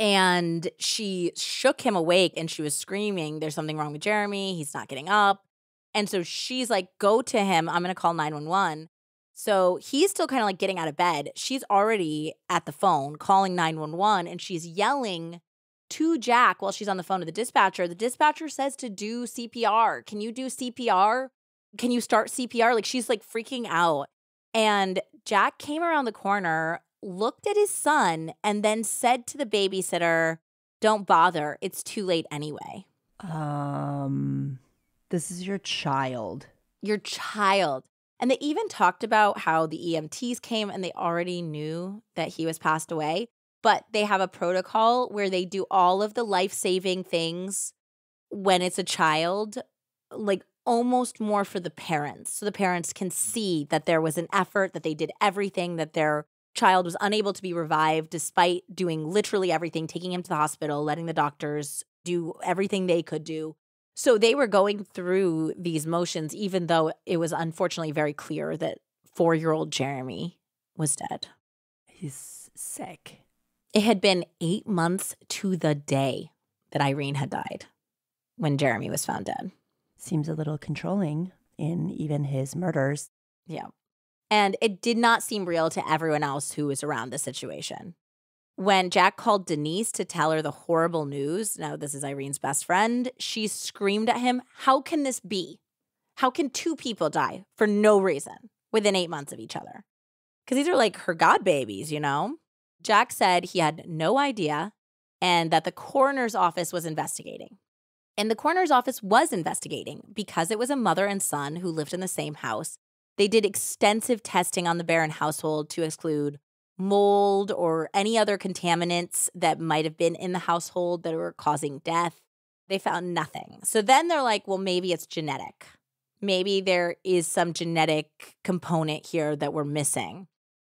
And she shook him awake and she was screaming, There's something wrong with Jeremy. He's not getting up. And so she's like, Go to him. I'm going to call 911. So he's still kind of like getting out of bed. She's already at the phone calling 911 and she's yelling to Jack while she's on the phone to the dispatcher. The dispatcher says to do CPR. Can you do CPR? Can you start CPR? Like she's like freaking out. And Jack came around the corner, looked at his son, and then said to the babysitter, Don't bother. It's too late anyway. Um, this is your child. Your child. And they even talked about how the EMTs came and they already knew that he was passed away, but they have a protocol where they do all of the life saving things when it's a child, like almost more for the parents. So the parents can see that there was an effort, that they did everything, that their child was unable to be revived despite doing literally everything, taking him to the hospital, letting the doctors do everything they could do. So they were going through these motions, even though it was unfortunately very clear that four year old Jeremy was dead. He's sick. It had been eight months to the day that Irene had died when Jeremy was found dead. Seems a little controlling in even his murders. Yeah. And it did not seem real to everyone else who was around the situation. When Jack called Denise to tell her the horrible news, now this is Irene's best friend, she screamed at him, How can this be? How can two people die for no reason within eight months of each other? Because these are like her god babies, you know? Jack said he had no idea and that the coroner's office was investigating. And the coroner's office was investigating because it was a mother and son who lived in the same house. They did extensive testing on the Barron household to exclude mold or any other contaminants that might have been in the household that were causing death. They found nothing. So then they're like, well, maybe it's genetic. Maybe there is some genetic component here that we're missing,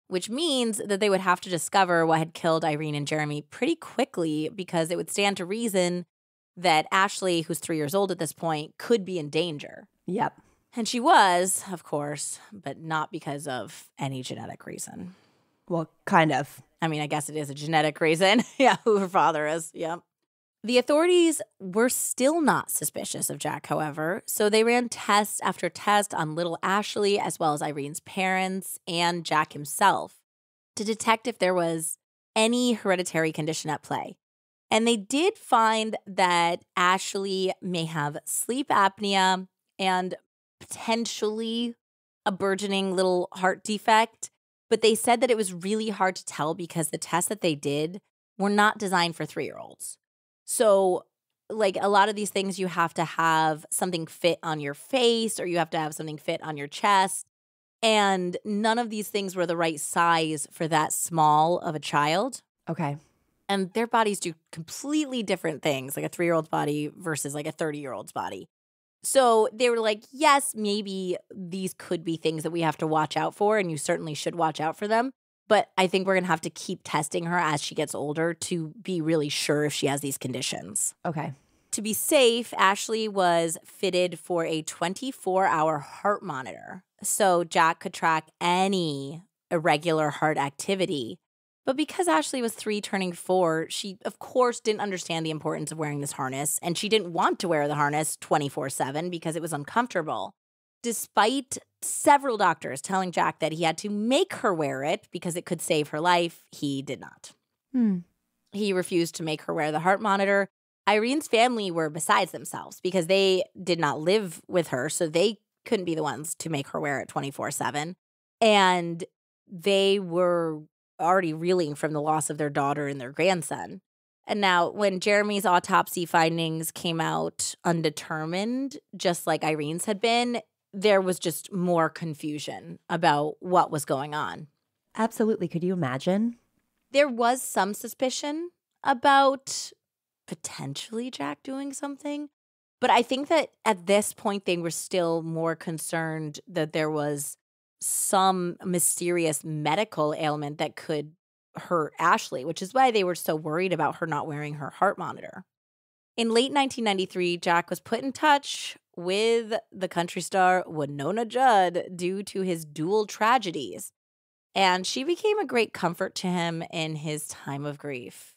which means that they would have to discover what had killed Irene and Jeremy pretty quickly because it would stand to reason that Ashley, who's three years old at this point, could be in danger. Yep. And she was, of course, but not because of any genetic reason. Well, kind of. I mean, I guess it is a genetic reason. *laughs* yeah, who her father is. Yeah. The authorities were still not suspicious of Jack, however, so they ran test after test on little Ashley, as well as Irene's parents and Jack himself, to detect if there was any hereditary condition at play. And they did find that Ashley may have sleep apnea and potentially a burgeoning little heart defect. But they said that it was really hard to tell because the tests that they did were not designed for three year olds. So, like a lot of these things, you have to have something fit on your face or you have to have something fit on your chest. And none of these things were the right size for that small of a child. Okay. And their bodies do completely different things, like a three year old's body versus like a 30 year old's body. So they were like, yes, maybe these could be things that we have to watch out for, and you certainly should watch out for them. But I think we're going to have to keep testing her as she gets older to be really sure if she has these conditions. Okay. To be safe, Ashley was fitted for a 24 hour heart monitor. So Jack could track any irregular heart activity but because Ashley was three turning four, she, of course, didn't understand the importance of wearing this harness, and she didn't want to wear the harness 24 7 because it was uncomfortable. Despite several doctors telling Jack that he had to make her wear it because it could save her life, he did not. Hmm. He refused to make her wear the heart monitor. Irene's family were besides themselves because they did not live with her, so they couldn't be the ones to make her wear it 24 7. And they were already reeling from the loss of their daughter and their grandson. And now, when Jeremy's autopsy findings came out undetermined, just like Irene's had been, there was just more confusion about what was going on. Absolutely. Could you imagine? There was some suspicion about potentially Jack doing something. But I think that at this point, they were still more concerned that there was some mysterious medical ailment that could hurt Ashley, which is why they were so worried about her not wearing her heart monitor. In late 1993, Jack was put in touch with the country star Wynonna Judd due to his dual tragedies, and she became a great comfort to him in his time of grief.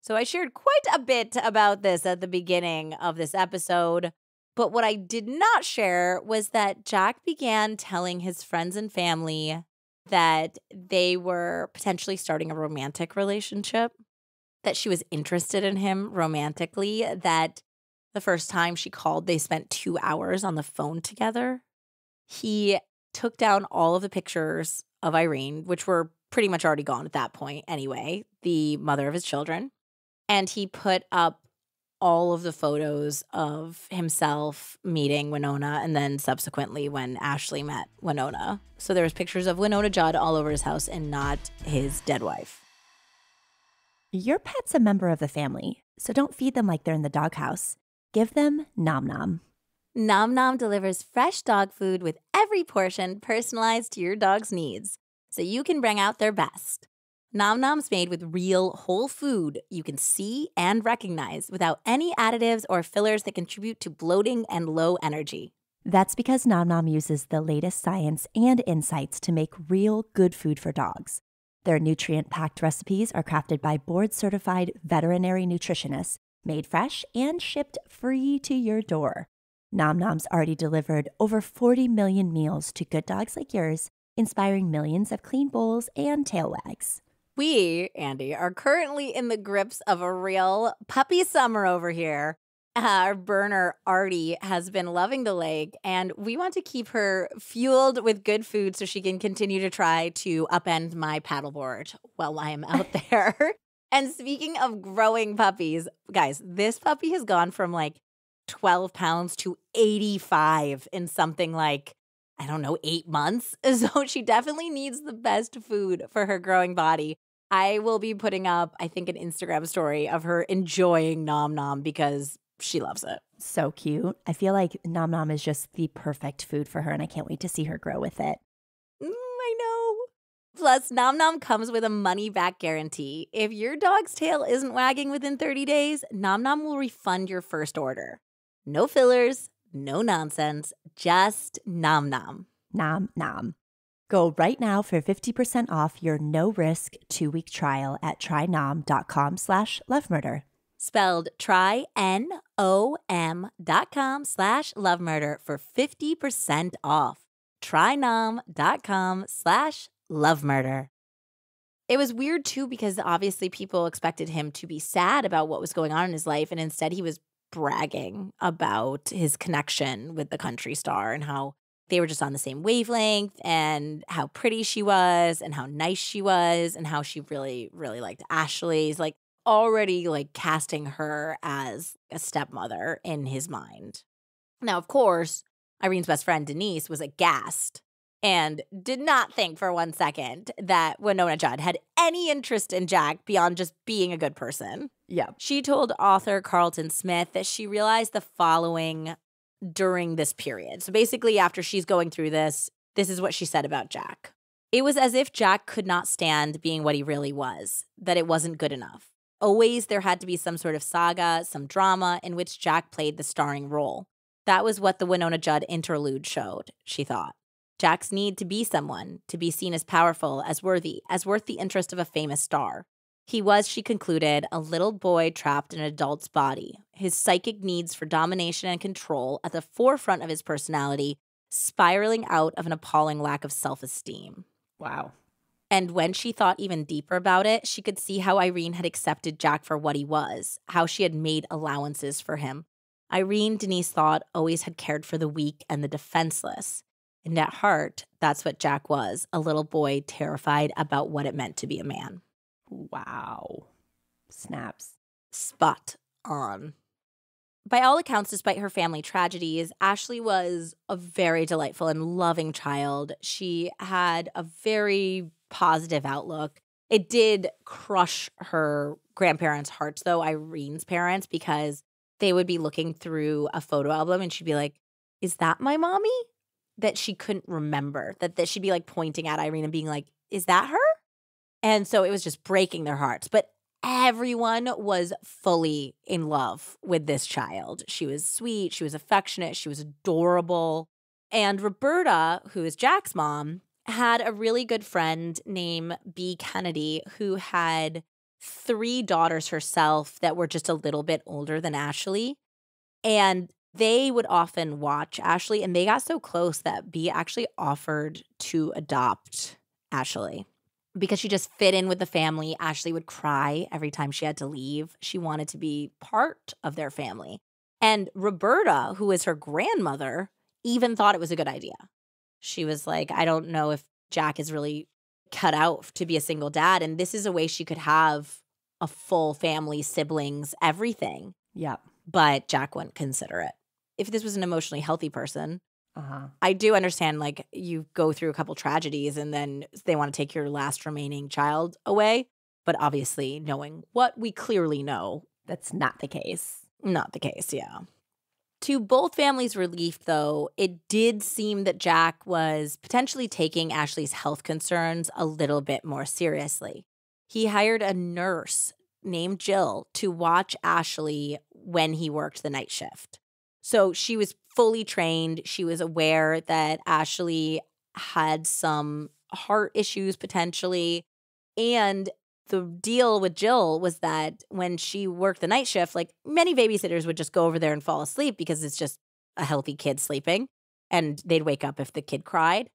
So I shared quite a bit about this at the beginning of this episode. But what I did not share was that Jack began telling his friends and family that they were potentially starting a romantic relationship, that she was interested in him romantically, that the first time she called, they spent two hours on the phone together. He took down all of the pictures of Irene, which were pretty much already gone at that point anyway, the mother of his children. And he put up all of the photos of himself meeting Wynonna and then subsequently when Ashley met Wynonna. So there was pictures of Wynonna Judd all over his house and not his dead wife. Your pet's a member of the family, so don't feed them like they're in the doghouse. Give them Nom Nom. Nom Nom delivers fresh dog food with every portion personalized to your dog's needs, so you can bring out their best. Nom Nom's made with real whole food you can see and recognize without any additives or fillers that contribute to bloating and low energy. That's because Nom Nom uses the latest science and insights to make real good food for dogs. Their nutrient packed recipes are crafted by board certified veterinary nutritionists, made fresh, and shipped free to your door. Nom Nom's already delivered over 40 million meals to good dogs like yours, inspiring millions of clean bowls and tail wags. We, Andie, are currently in the grips of a real puppy summer over here. *laughs* Our burner, Artie, has been loving the lake, and we want to keep her fueled with good food so she can continue to try to upend my paddleboard while I am out *laughs* there. *laughs* and speaking of growing puppies, guys, this puppy has gone from like 12 pounds to 85 in something like I don't know, eight months. So she definitely needs the best food for her growing body. I will be putting up, I think, an Instagram story of her enjoying Nom Nom because she loves it. So cute. I feel like Nom Nom is just the perfect food for her, and I can't wait to see her grow with it. Mm, I know. Plus, Nom Nom comes with a money back guarantee. If your dog's tail isn't wagging within 30 days, Nom Nom will refund your first order. No fillers, no nonsense, just Nom Nom. Nom Nom. Go right now for 50% off your no-risk two-week trial at trynom.com slash lovemurder. Spelled try N-O-M dot com slash lovemurder for 50% off. trynom.com slash lovemurder. It was weird too because obviously people expected him to be sad about what was going on in his life, and instead he was bragging about his connection with the country star and how they were just on the same wavelength and how pretty she was and how nice she was and how she really really liked Ashley's like already like casting her as a stepmother in his mind. Now of course, Irene's best friend Denise was aghast and did not think for one second that Wynonna Judd had any interest in Jack beyond just being a good person. Yeah. She told author Carlton Smith that she realized the following during this period. So basically, after she's going through this, this is what she said about Jack. It was as if Jack could not stand being what he really was, that it wasn't good enough. Always there had to be some sort of saga, some drama in which Jack played the starring role. That was what the Wynonna Judd interlude showed, she thought. Jack's need to be someone, to be seen as powerful, as worthy, as worth the interest of a famous star. He was, she concluded, a little boy trapped in an adult's body, his psychic needs for domination and control at the forefront of his personality, spiraling out of an appalling lack of self esteem. Wow. And when she thought even deeper about it, she could see how Irene had accepted Jack for what he was, how she had made allowances for him. Irene, Denise thought, always had cared for the weak and the defenseless. And at heart, that's what Jack was a little boy terrified about what it meant to be a man. Wow. Snaps. Spot on. By all accounts, despite her family tragedies, Ashley was a very delightful and loving child. She had a very positive outlook. It did crush her grandparents' hearts, though, Irene's parents, because they would be looking through a photo album and she'd be like, Is that my mommy? that she couldn't remember. That that she'd be like pointing at Irene and being like, "Is that her?" And so it was just breaking their hearts. But everyone was fully in love with this child. She was sweet, she was affectionate, she was adorable. And Roberta, who is Jack's mom, had a really good friend named B. Kennedy who had three daughters herself that were just a little bit older than Ashley. And they would often watch Ashley, and they got so close that B actually offered to adopt Ashley because she just fit in with the family. Ashley would cry every time she had to leave. She wanted to be part of their family. And Roberta, who is her grandmother, even thought it was a good idea. She was like, I don't know if Jack is really cut out to be a single dad. And this is a way she could have a full family, siblings, everything. Yeah. But Jack wouldn't consider it. If this was an emotionally healthy person, Uh-huh. I do understand like you go through a couple tragedies and then they want to take your last remaining child away. But obviously, knowing what we clearly know, That's not the case. not the case, yeah. To both families' relief, though, it did seem that Jack was potentially taking Ashley's health concerns a little bit more seriously. He hired a nurse named Jill to watch Ashley when he worked the night shift. So she was fully trained. She was aware that Ashley had some heart issues potentially. And the deal with Jill was that when she worked the night shift, like many babysitters would just go over there and fall asleep because it's just a healthy kid sleeping and they'd wake up if the kid cried.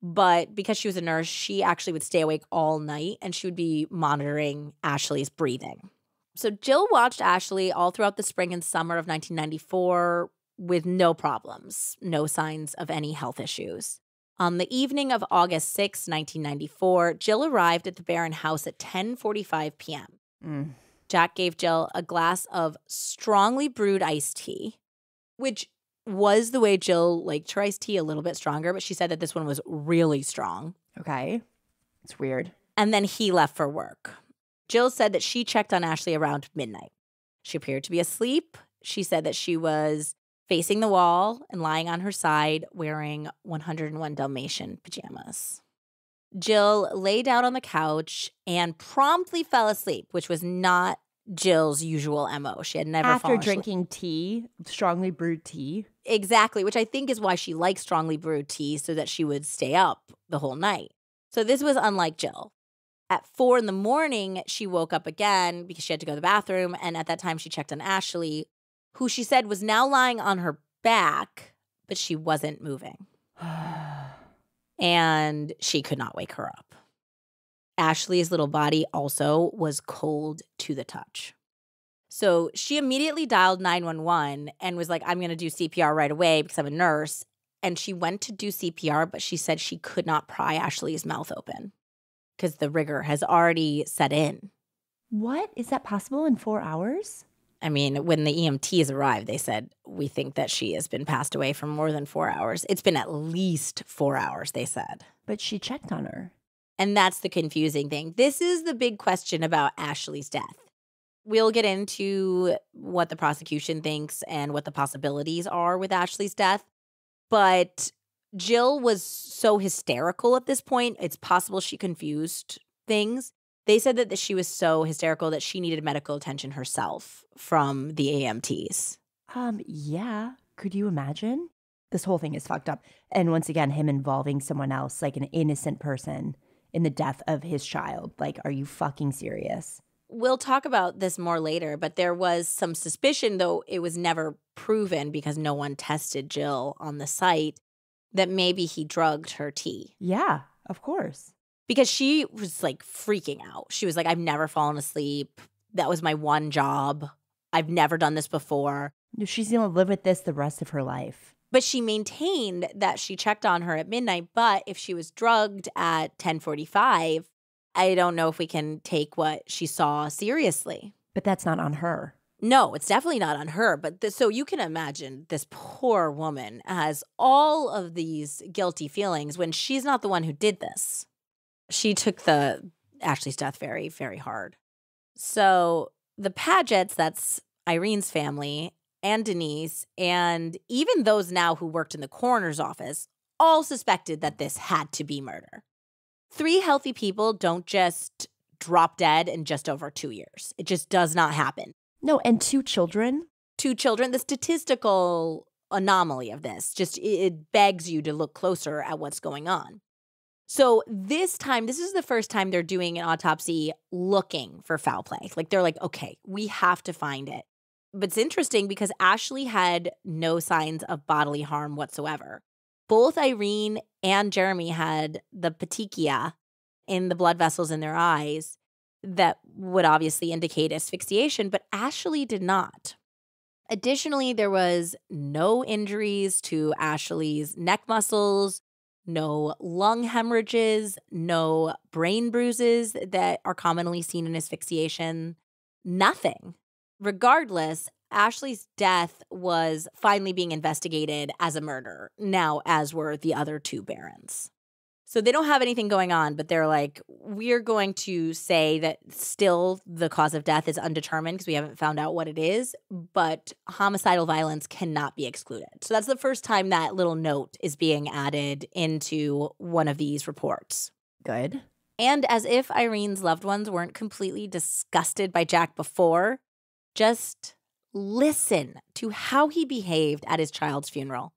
But because she was a nurse, she actually would stay awake all night and she would be monitoring Ashley's breathing. So Jill watched Ashley all throughout the spring and summer of 1994 with no problems, no signs of any health issues. On the evening of August 6, 1994, Jill arrived at the Barron house at 10:45 p.m. Mm. Jack gave Jill a glass of strongly brewed iced tea, which was the way Jill liked her iced tea a little bit stronger, but she said that this one was really strong. Okay. It's weird. And then he left for work. Jill said that she checked on Ashley around midnight. She appeared to be asleep. She said that she was facing the wall and lying on her side wearing 101 Dalmatian pajamas. Jill lay down on the couch and promptly fell asleep, which was not Jill's usual MO. She had never After asleep. drinking tea, strongly brewed tea. Exactly, which I think is why she likes strongly brewed tea so that she would stay up the whole night. So this was unlike Jill. At four in the morning, she woke up again because she had to go to the bathroom. And at that time, she checked on Ashley, who she said was now lying on her back, but she wasn't moving. *sighs* And she could not wake her up. Ashley's little body also was cold to the touch. So she immediately dialed 911 and was like, I'm going to do CPR right away because I'm a nurse. And she went to do CPR, but she said she could not pry Ashley's mouth open because the rigor has already set in. what? Is that possible in four hours? I mean, when the EMTs arrived, they said, We think that she has been passed away for more than four hours. It's been at least four hours, they said. But she checked on her. And that's the confusing thing. This is the big question about Ashley's death. We'll get into what the prosecution thinks and what the possibilities are with Ashley's death. But Jill was so hysterical at this point, it's possible she confused things. They said that, that she was so hysterical that she needed medical attention herself from the EMTs. Um, yeah. Could you imagine? This whole thing is fucked up. And once again, him involving someone else, like an innocent person, in the death of his child. Like, are you fucking serious? We'll talk about this more later, but there was some suspicion, though it was never proven because no one tested Jill on the site, that maybe he drugged her tea. Yeah, of course. Because she was like freaking out. She was like, I've never fallen asleep. That was my one job. I've never done this before. She's gonna live with this the rest of her life. But she maintained that she checked on her at midnight. But if she was drugged at 1045, I don't know if we can take what she saw seriously. But that's not on her. No, it's definitely not on her. But th- so you can imagine this poor woman has all of these guilty feelings when she's not the one who did this. She took the Ashley's death very, very hard. So the Pagets, that's Irene's family, and Denise, and even those now who worked in the coroner's office, all suspected that this had to be murder. Three healthy people don't just drop dead in just over two years. It just does not happen No, and two children. two children the statistical anomaly of this just it, it begs you to look closer at what's going on so this time this is the first time they're doing an autopsy looking for foul play like they're like okay we have to find it But it's interesting because Ashley had no signs of bodily harm whatsoever. Both Irene and Jeremy had the petechia in the blood vessels in their eyes that would obviously indicate asphyxiation, but Ashley did not. Additionally, there was no injuries to Ashley's neck muscles, no lung hemorrhages, no brain bruises that are commonly seen in asphyxiation, nothing. Regardless, Ashley's death was finally being investigated as a murder, now, as were the other two Barrons. So they don't have anything going on, but they're like, we're going to say that still the cause of death is undetermined because we haven't found out what it is, but homicidal violence cannot be excluded. So that's the first time that little note is being added into one of these reports. Good. And as if Irene's loved ones weren't completely disgusted by Jack before, just listen to how he behaved at his child's funeral.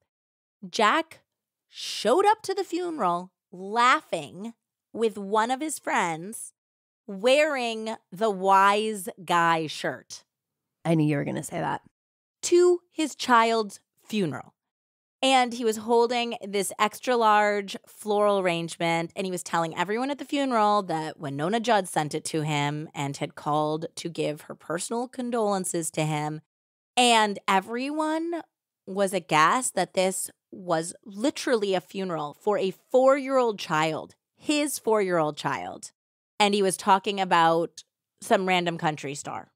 Jack showed up to the funeral laughing with one of his friends wearing the wise guy shirt. I knew you were going to say that. To his child's funeral. And he was holding this extra large floral arrangement, and he was telling everyone at the funeral that Wynonna Judd sent it to him and had called to give her personal condolences to him. And everyone was aghast that this was literally a funeral for a four year old child, his four year old child. And he was talking about some random country star.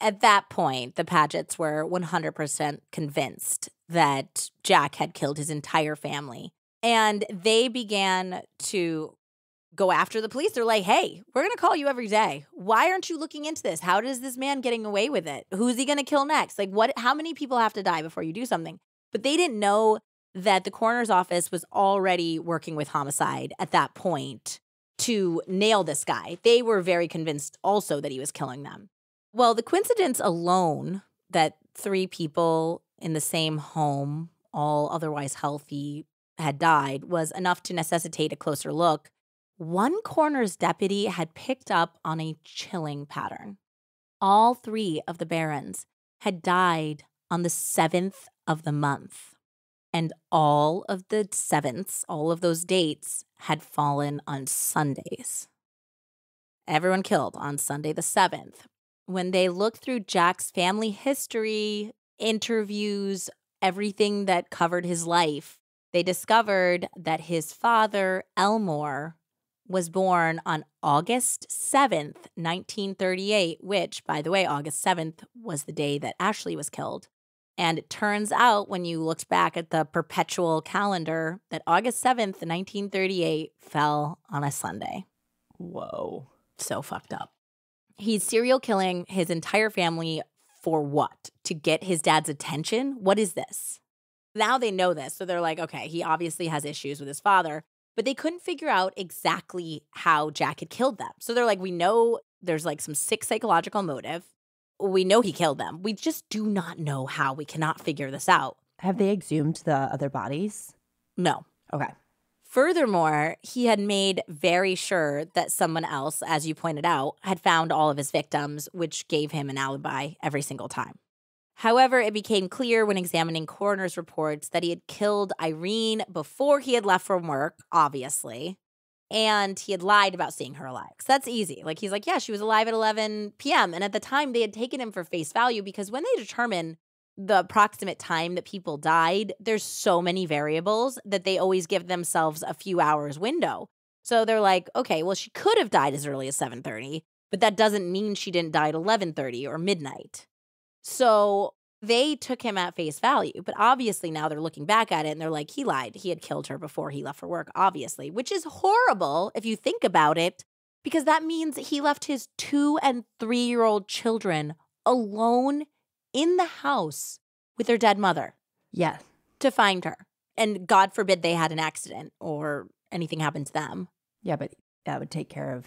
At that point, the Pagets were 100% convinced that Jack had killed his entire family. And they began to go after the police. They're like, hey, we're going to call you every day. Why aren't you looking into this? How does this man getting away with it? Who's he going to kill next? Like, what, how many people have to die before you do something? But they didn't know that the coroner's office was already working with homicide at that point to nail this guy. They were very convinced also that he was killing them. Well, the coincidence alone that three people in the same home, all otherwise healthy, had died was enough to necessitate a closer look. One coroner's deputy had picked up on a chilling pattern. All three of the Barrons had died on the seventh of the month. And all of the sevenths, all of those dates had fallen on Sundays. Everyone killed on Sunday the 7th. When they looked through Jack's family history, interviews, everything that covered his life, they discovered that his father, Elmore, was born on August 7th, 1938, which, by the way, August 7th was the day that Ashley was killed. And it turns out, when you looked back at the perpetual calendar, that August 7th, 1938 fell on a Sunday. Whoa. So fucked up. He's serial killing his entire family for what? To get his dad's attention? What is this? Now they know this. So they're like, okay, he obviously has issues with his father, but they couldn't figure out exactly how Jack had killed them. So they're like, we know there's like some sick psychological motive we know he killed them. We just do not know how. We cannot figure this out. Have they exhumed the other bodies? No. Okay. Furthermore, he had made very sure that someone else, as you pointed out, had found all of his victims, which gave him an alibi every single time. However, it became clear when examining coroner's reports that he had killed Irene before he had left from work, obviously, and he had lied about seeing her alive. So that's easy. Like he's like, yeah, she was alive at 11 p.m. And at the time, they had taken him for face value because when they determine the approximate time that people died, there's so many variables that they always give themselves a few hours window. So they're like, okay, well, she could have died as early as 7:30, but that doesn't mean she didn't die at 11:30 or midnight. So they took him at face value. But obviously now they're looking back at it and they're like, he lied. He had killed her before he left for work, obviously, which is horrible if you think about it, because that means he left his two and three year old children alone in the house with their dead mother. Yeah. To find her. And God forbid they had an accident or anything happened to them. Yeah, but that would take care of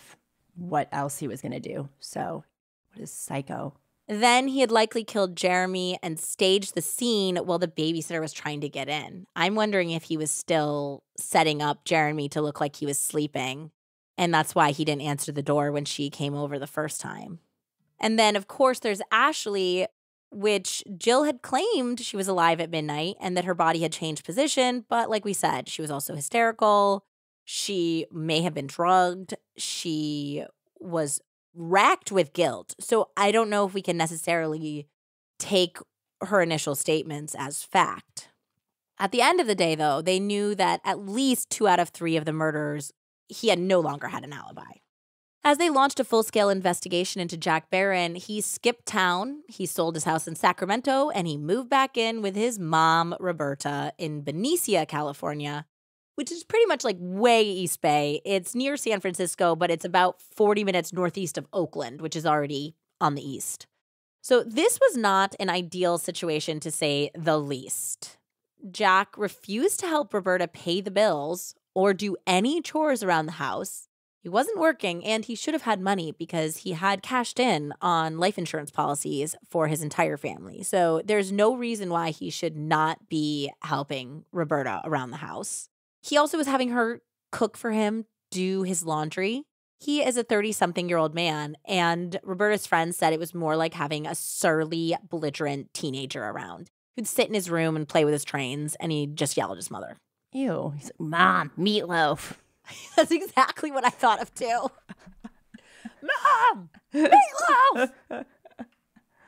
what else he was going to do. So, what is psycho? Then he had likely killed Jeremy and staged the scene while the babysitter was trying to get in. I'm wondering if he was still setting up Jeremy to look like he was sleeping. And that's why he didn't answer the door when she came over the first time. And then, of course, there's Ashley. which Jill had claimed she was alive at midnight and that her body had changed position. But like we said, she was also hysterical. She may have been drugged. She was racked with guilt. So I don't know if we can necessarily take her initial statements as fact. At the end of the day, though, they knew that at least two out of three of the murders, he had no longer had an alibi. As they launched a full scale investigation into Jack Barron, he skipped town, he sold his house in Sacramento, and he moved back in with his mom, Roberta, in Benicia, California, which is pretty much like way East Bay. It's near San Francisco, but it's about 40 minutes northeast of Oakland, which is already on the east. So this was not an ideal situation to say the least. Jack refused to help Roberta pay the bills or do any chores around the house. He wasn't working and he should have had money because he had cashed in on life insurance policies for his entire family. So there's no reason why he should not be helping Roberta around the house. He also was having her cook for him, do his laundry. He is a 30 something year old man, and Roberta's friends said it was more like having a surly, belligerent teenager around who'd sit in his room and play with his trains, and he'd just yell at his mother. Ew. He's like, Mom, meatloaf. *laughs* That's exactly what I thought of too. Mom, *laughs* meatloaf. *laughs*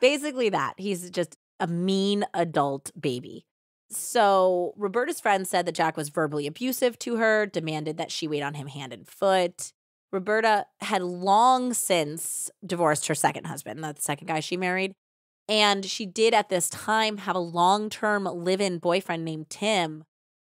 Basically, that. He's just a mean adult baby. So, Roberta's friend said that Jack was verbally abusive to her, demanded that she wait on him hand and foot. Roberta had long since divorced her second husband, the second guy she married. And she did at this time have a long term live in boyfriend named Tim.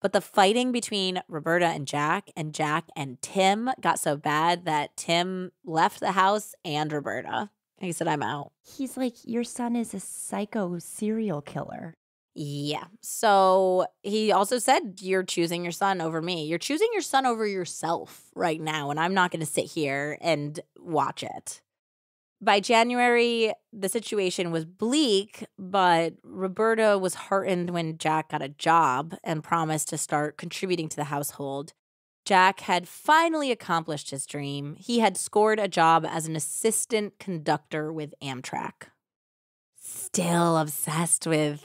But the fighting between Roberta and Jack and Jack and Tim got so bad that Tim left the house and Roberta. He said, I'm out. He's like, Your son is a psycho serial killer. Yeah. So he also said, You're choosing your son over me. You're choosing your son over yourself right now. And I'm not going to sit here and watch it. By January, the situation was bleak, but Roberta was heartened when Jack got a job and promised to start contributing to the household. Jack had finally accomplished his dream. He had scored a job as an assistant conductor with Amtrak. Still obsessed with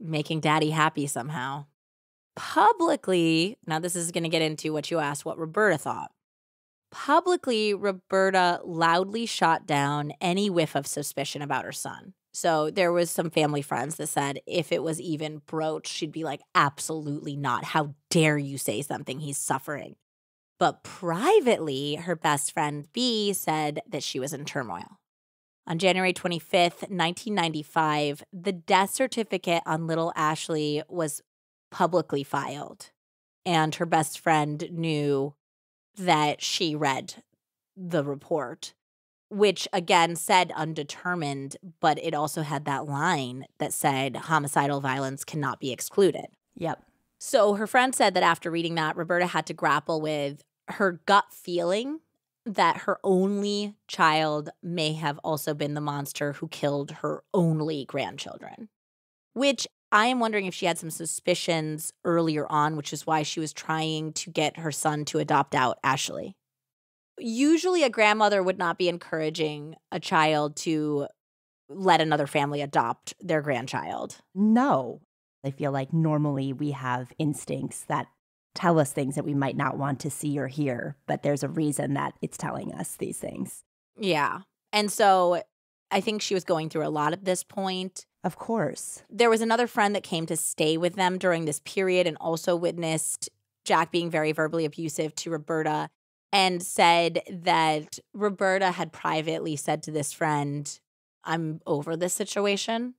making daddy happy somehow. Publicly, now this is going to get into what you asked what Roberta thought. Publicly, Roberta loudly shot down any whiff of suspicion about her son. So there was some family friends that said if it was even broached, she'd be like, absolutely not. How dare you say something? He's suffering. But privately, her best friend B said that she was in turmoil. On January 25th, 1995, the death certificate on little Ashley was publicly filed. And her best friend knew that she read the report, which again said undetermined, but it also had that line that said homicidal violence cannot be excluded. Yep. So her friend said that after reading that, Roberta had to grapple with her gut feeling that her only child may have also been the monster who killed her only grandchildren, which I am wondering if she had some suspicions earlier on, which is why she was trying to get her son to adopt out Ashley. Usually, a grandmother would not be encouraging a child to let another family adopt their grandchild. No. I feel like normally we have instincts that tell us things that we might not want to see or hear, but there's a reason that it's telling us these things. Yeah. And so I think she was going through a lot at this point. Of course. There was another friend that came to stay with them during this period and also witnessed Jack being very verbally abusive to Roberta and said that Roberta had privately said to this friend, I'm over this situation.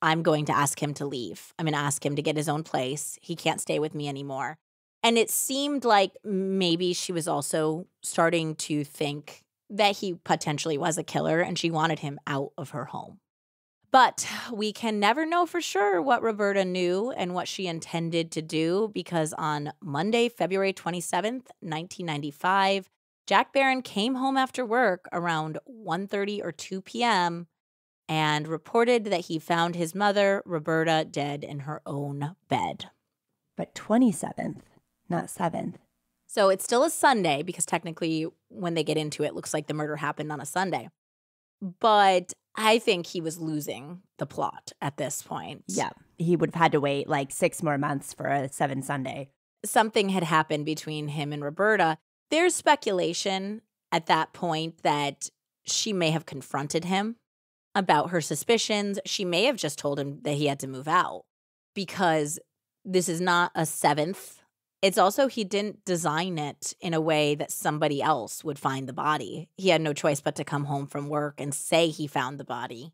I'm going to ask him to leave. I'm going to ask him to get his own place. He can't stay with me anymore. And it seemed like maybe she was also starting to think that he potentially was a killer and she wanted him out of her home. But we can never know for sure what Roberta knew and what she intended to do because on Monday, February 27th, 1995, Jack Barron came home after work around 1:30 or 2 p.m. and reported that he found his mother, Roberta, dead in her own bed. But 27th, not 7th. So it's still a Sunday because technically, when they get into it, it looks like the murder happened on a Sunday. But I think he was losing the plot at this point. Yeah. He would have had to wait like six more months for a seven Sunday. Something had happened between him and Roberta. There's speculation at that point that she may have confronted him about her suspicions. She may have just told him that he had to move out because this is not a seventh. It's also, he didn't design it in a way that somebody else would find the body. He had no choice but to come home from work and say he found the body.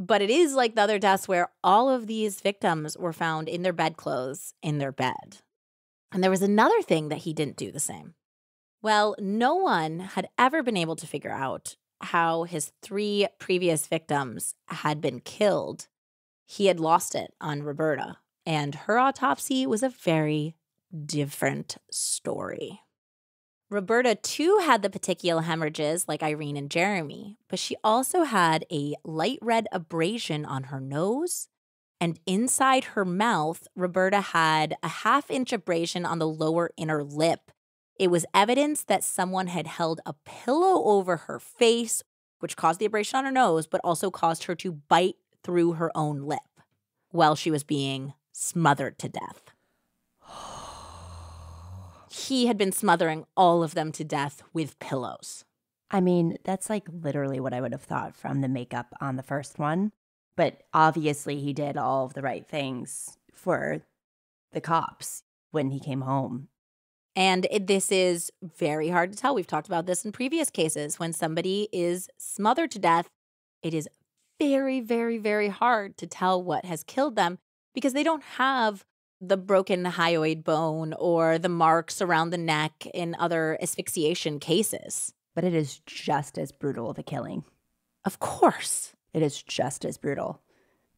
But it is like the other deaths where all of these victims were found in their bedclothes in their bed. And there was another thing that he didn't do the same. Well, no one had ever been able to figure out how his three previous victims had been killed. He had lost it on Roberta, and her autopsy was a very different story. Roberta, too, had the petechial hemorrhages like Irene and Jeremy, but she also had a light red abrasion on her nose. And inside her mouth, Roberta had a half inch abrasion on the lower inner lip. It was evidence that someone had held a pillow over her face, which caused the abrasion on her nose, but also caused her to bite through her own lip while she was being smothered to death he had been smothering all of them to death with pillows. I mean, that's like literally what I would have thought from the makeup on the first one. But obviously, he did all of the right things for the cops when he came home. And it, this is very hard to tell. We've talked about this in previous cases. When somebody is smothered to death, it is very, very, very hard to tell what has killed them because they don't have the broken hyoid bone or the marks around the neck in other asphyxiation cases. But it is just as brutal of a killing. Of course. It is just as brutal.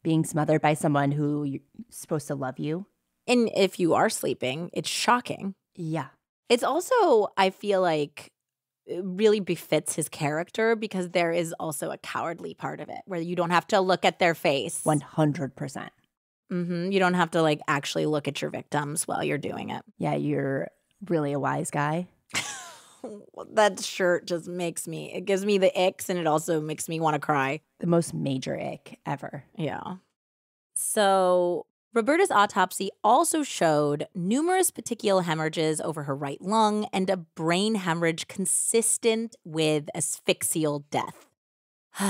Being smothered by someone who you're supposed to love you. And if you are sleeping, it's shocking. Yeah. It's also, I feel like, really befits his character because there is also a cowardly part of it where you don't have to look at their face. 100%. Mm-hmm. You don't have to like actually look at your victims while you're doing it. Yeah, you're really a wise guy. *laughs* that shirt just makes me, it gives me the icks and it also makes me want to cry. The most major ick ever. Yeah. So Roberta's autopsy also showed numerous petechial hemorrhages over her right lung and a brain hemorrhage consistent with asphyxial death. *sighs*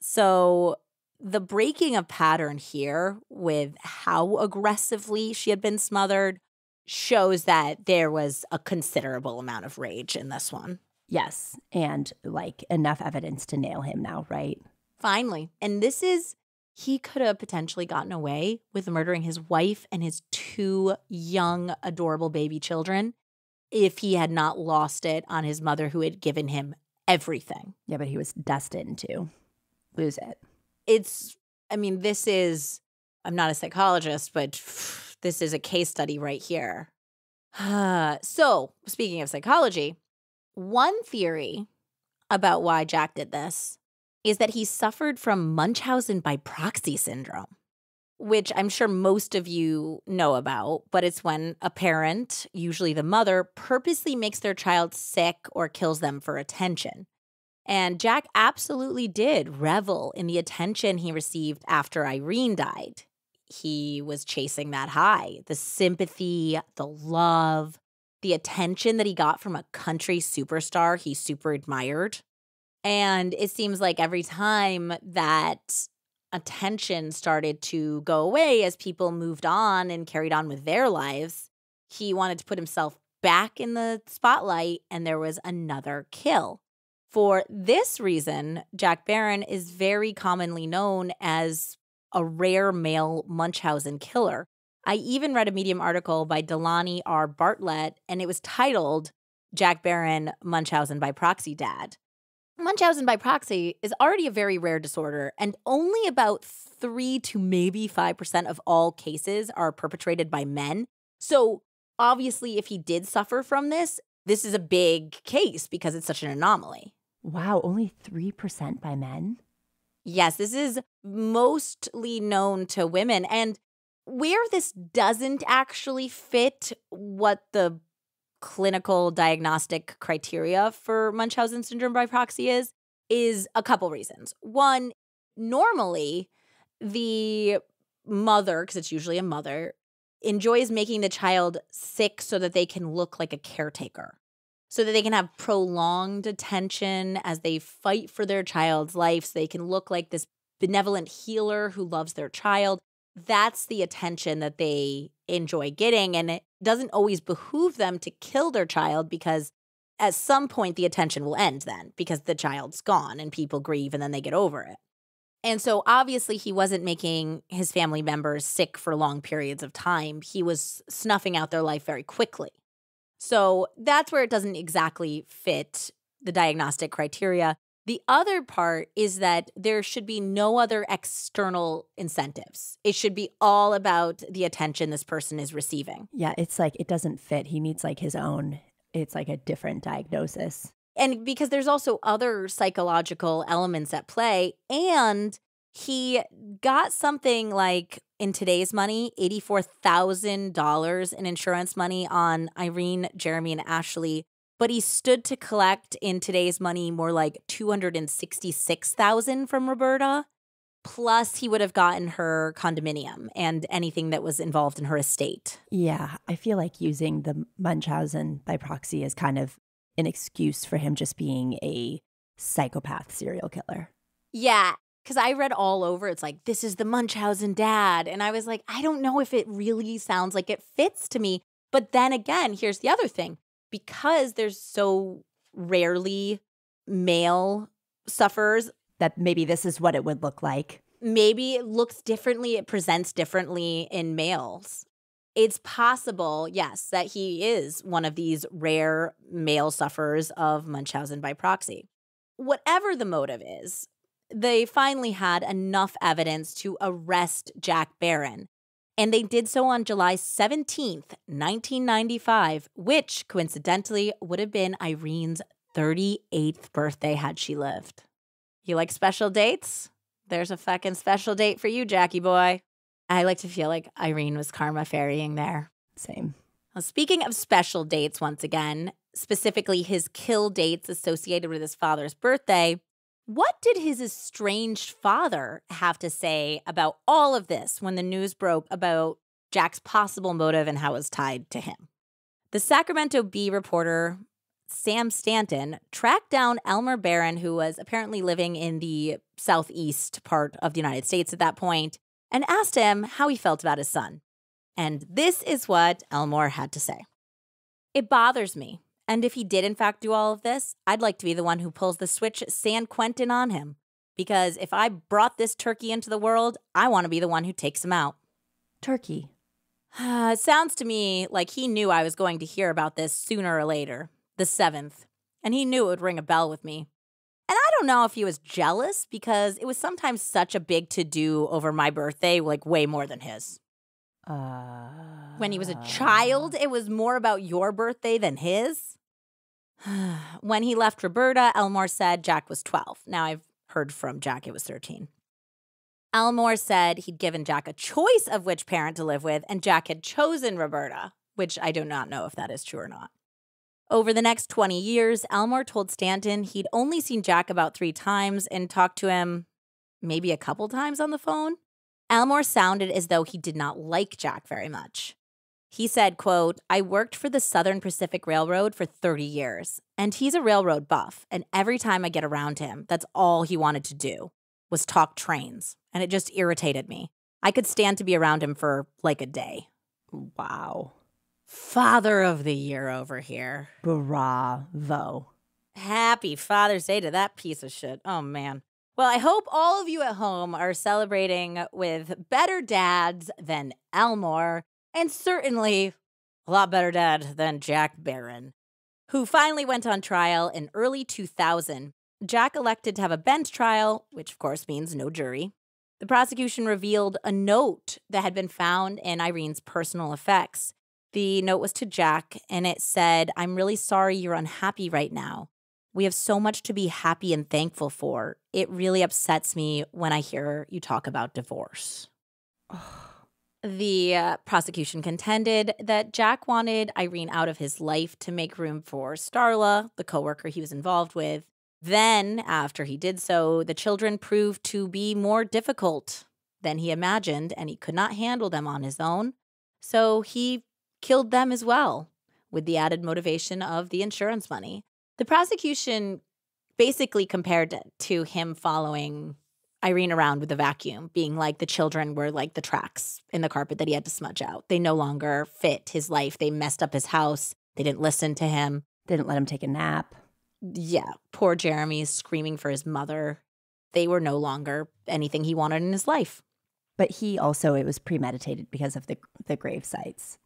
so the breaking of pattern here with how aggressively she had been smothered shows that there was a considerable amount of rage in this one. Yes. And like enough evidence to nail him now, right? Finally. And this is, he could have potentially gotten away with murdering his wife and his two young, adorable baby children if he had not lost it on his mother who had given him everything. Yeah, but he was destined to lose it it's, I mean, this is, I'm not a psychologist, but *sighs* this is a case study right here. *sighs* so, speaking of psychology, one theory about why Jack did this is that he suffered from Munchausen by proxy syndrome, which I'm sure most of you know about, but it's when a parent, usually the mother, purposely makes their child sick or kills them for attention. And Jack absolutely did revel in the attention he received after Irene died. He was chasing that high the sympathy, the love, the attention that he got from a country superstar he super admired. And it seems like every time that attention started to go away as people moved on and carried on with their lives, he wanted to put himself back in the spotlight and there was another kill. For this reason, Jack Barron is very commonly known as a rare male Munchausen killer. I even read a Medium article by Delaney R. Bartlett, and it was titled Jack Barron Munchausen by Proxy Dad. Munchausen by proxy is already a very rare disorder, and only about 3 to maybe 5% of all cases are perpetrated by men. So, obviously, if he did suffer from this, this is a big case because it's such an anomaly. Wow, only 3% by men? Yes, this is mostly known to women. And where this doesn't actually fit what the clinical diagnostic criteria for Munchausen syndrome by proxy is, is a couple reasons. One, normally the mother, because it's usually a mother, enjoys making the child sick so that they can look like a caretaker, so that they can have prolonged attention as they fight for their child's life, so they can look like this benevolent healer who loves their child. That's the attention that they enjoy getting. And it doesn't always behoove them to kill their child because at some point the attention will end then because the child's gone and people grieve and then they get over it. And so obviously he wasn't making his family members sick for long periods of time. He was snuffing out their life very quickly. So that's where it doesn't exactly fit the diagnostic criteria. The other part is that there should be no other external incentives. It should be all about the attention this person is receiving. Yeah, it's like it doesn't fit. He needs like his own, it's like a different diagnosis. And because there's also other psychological elements at play. And he got something like in today's money, $84,000 in insurance money on Irene, Jeremy, and Ashley but he stood to collect in today's money more like 266,000 from Roberta. Plus, he would have gotten her condominium and anything that was involved in her estate. Yeah, I feel like using the Munchausen by proxy is kind of an excuse for him just being a psychopath serial killer. Yeah, because I read all over, it's like, this is the Munchausen dad. And I was like, I don't know if it really sounds like it fits to me. But then again, here's the other thing because there's so rarely male sufferers that maybe this is what it would look like. Maybe it looks differently, it presents differently in males. It's possible, yes, that he is one of these rare male sufferers of Munchausen by proxy. Whatever the motive is, they finally had enough evidence to arrest Jack Barron and they did so on July 17th, 1995, which coincidentally would have been Irene's 38th birthday had she lived. You like special dates? There's a fucking special date for you, Jackie boy. I like to feel like Irene was karma ferrying there. Same. Well, speaking of special dates, once again, specifically his kill dates associated with his father's birthday, what did his estranged father have to say about all of this when the news broke about Jack's possible motive and how it was tied to him? The Sacramento Bee reporter Sam Stanton tracked down Elmer Barron, who was apparently living in the southeast part of the United States at that point, and asked him how he felt about his son. And this is what Elmore had to say It bothers me and if he did, in fact, do all of this, I'd like to be the one who pulls the switch San Quentin on him. Because if I brought this turkey into the world, I want to be the one who takes him out. Turkey. *sighs* it sounds to me like he knew I was going to hear about this sooner or later, the seventh, and he knew it would ring a bell with me. And I don't know if he was jealous because it was sometimes such a big to do over my birthday, like way more than his. Uh, when he was a child, it was more about your birthday than his. *sighs* when he left Roberta, Elmore said Jack was 12. Now I've heard from Jack it was 13. Elmore said he'd given Jack a choice of which parent to live with, and Jack had chosen Roberta, which I do not know if that is true or not. Over the next 20 years, Elmore told Stanton he'd only seen Jack about three times and talked to him maybe a couple times on the phone. Elmore sounded as though he did not like Jack very much. He said, quote, I worked for the Southern Pacific Railroad for 30 years, and he's a railroad buff, and every time I get around him, that's all he wanted to do was talk trains, and it just irritated me. I could stand to be around him for like a day. Wow. Father of the year over here. Bravo. Happy Father's Day to that piece of shit. Oh man. Well, I hope all of you at home are celebrating with better dads than Elmore, and certainly a lot better dad than Jack Barron, who finally went on trial in early 2000. Jack elected to have a bench trial, which of course means no jury. The prosecution revealed a note that had been found in Irene's personal effects. The note was to Jack, and it said, I'm really sorry you're unhappy right now. We have so much to be happy and thankful for. It really upsets me when I hear you talk about divorce. *sighs* the uh, prosecution contended that Jack wanted Irene out of his life to make room for Starla, the coworker he was involved with. Then, after he did so, the children proved to be more difficult than he imagined, and he could not handle them on his own. So he killed them as well, with the added motivation of the insurance money. The prosecution basically compared it to him following Irene around with a vacuum, being like the children were like the tracks in the carpet that he had to smudge out. They no longer fit his life. They messed up his house. They didn't listen to him. They Didn't let him take a nap. Yeah, poor Jeremy is screaming for his mother. They were no longer anything he wanted in his life. But he also, it was premeditated because of the, the grave sites.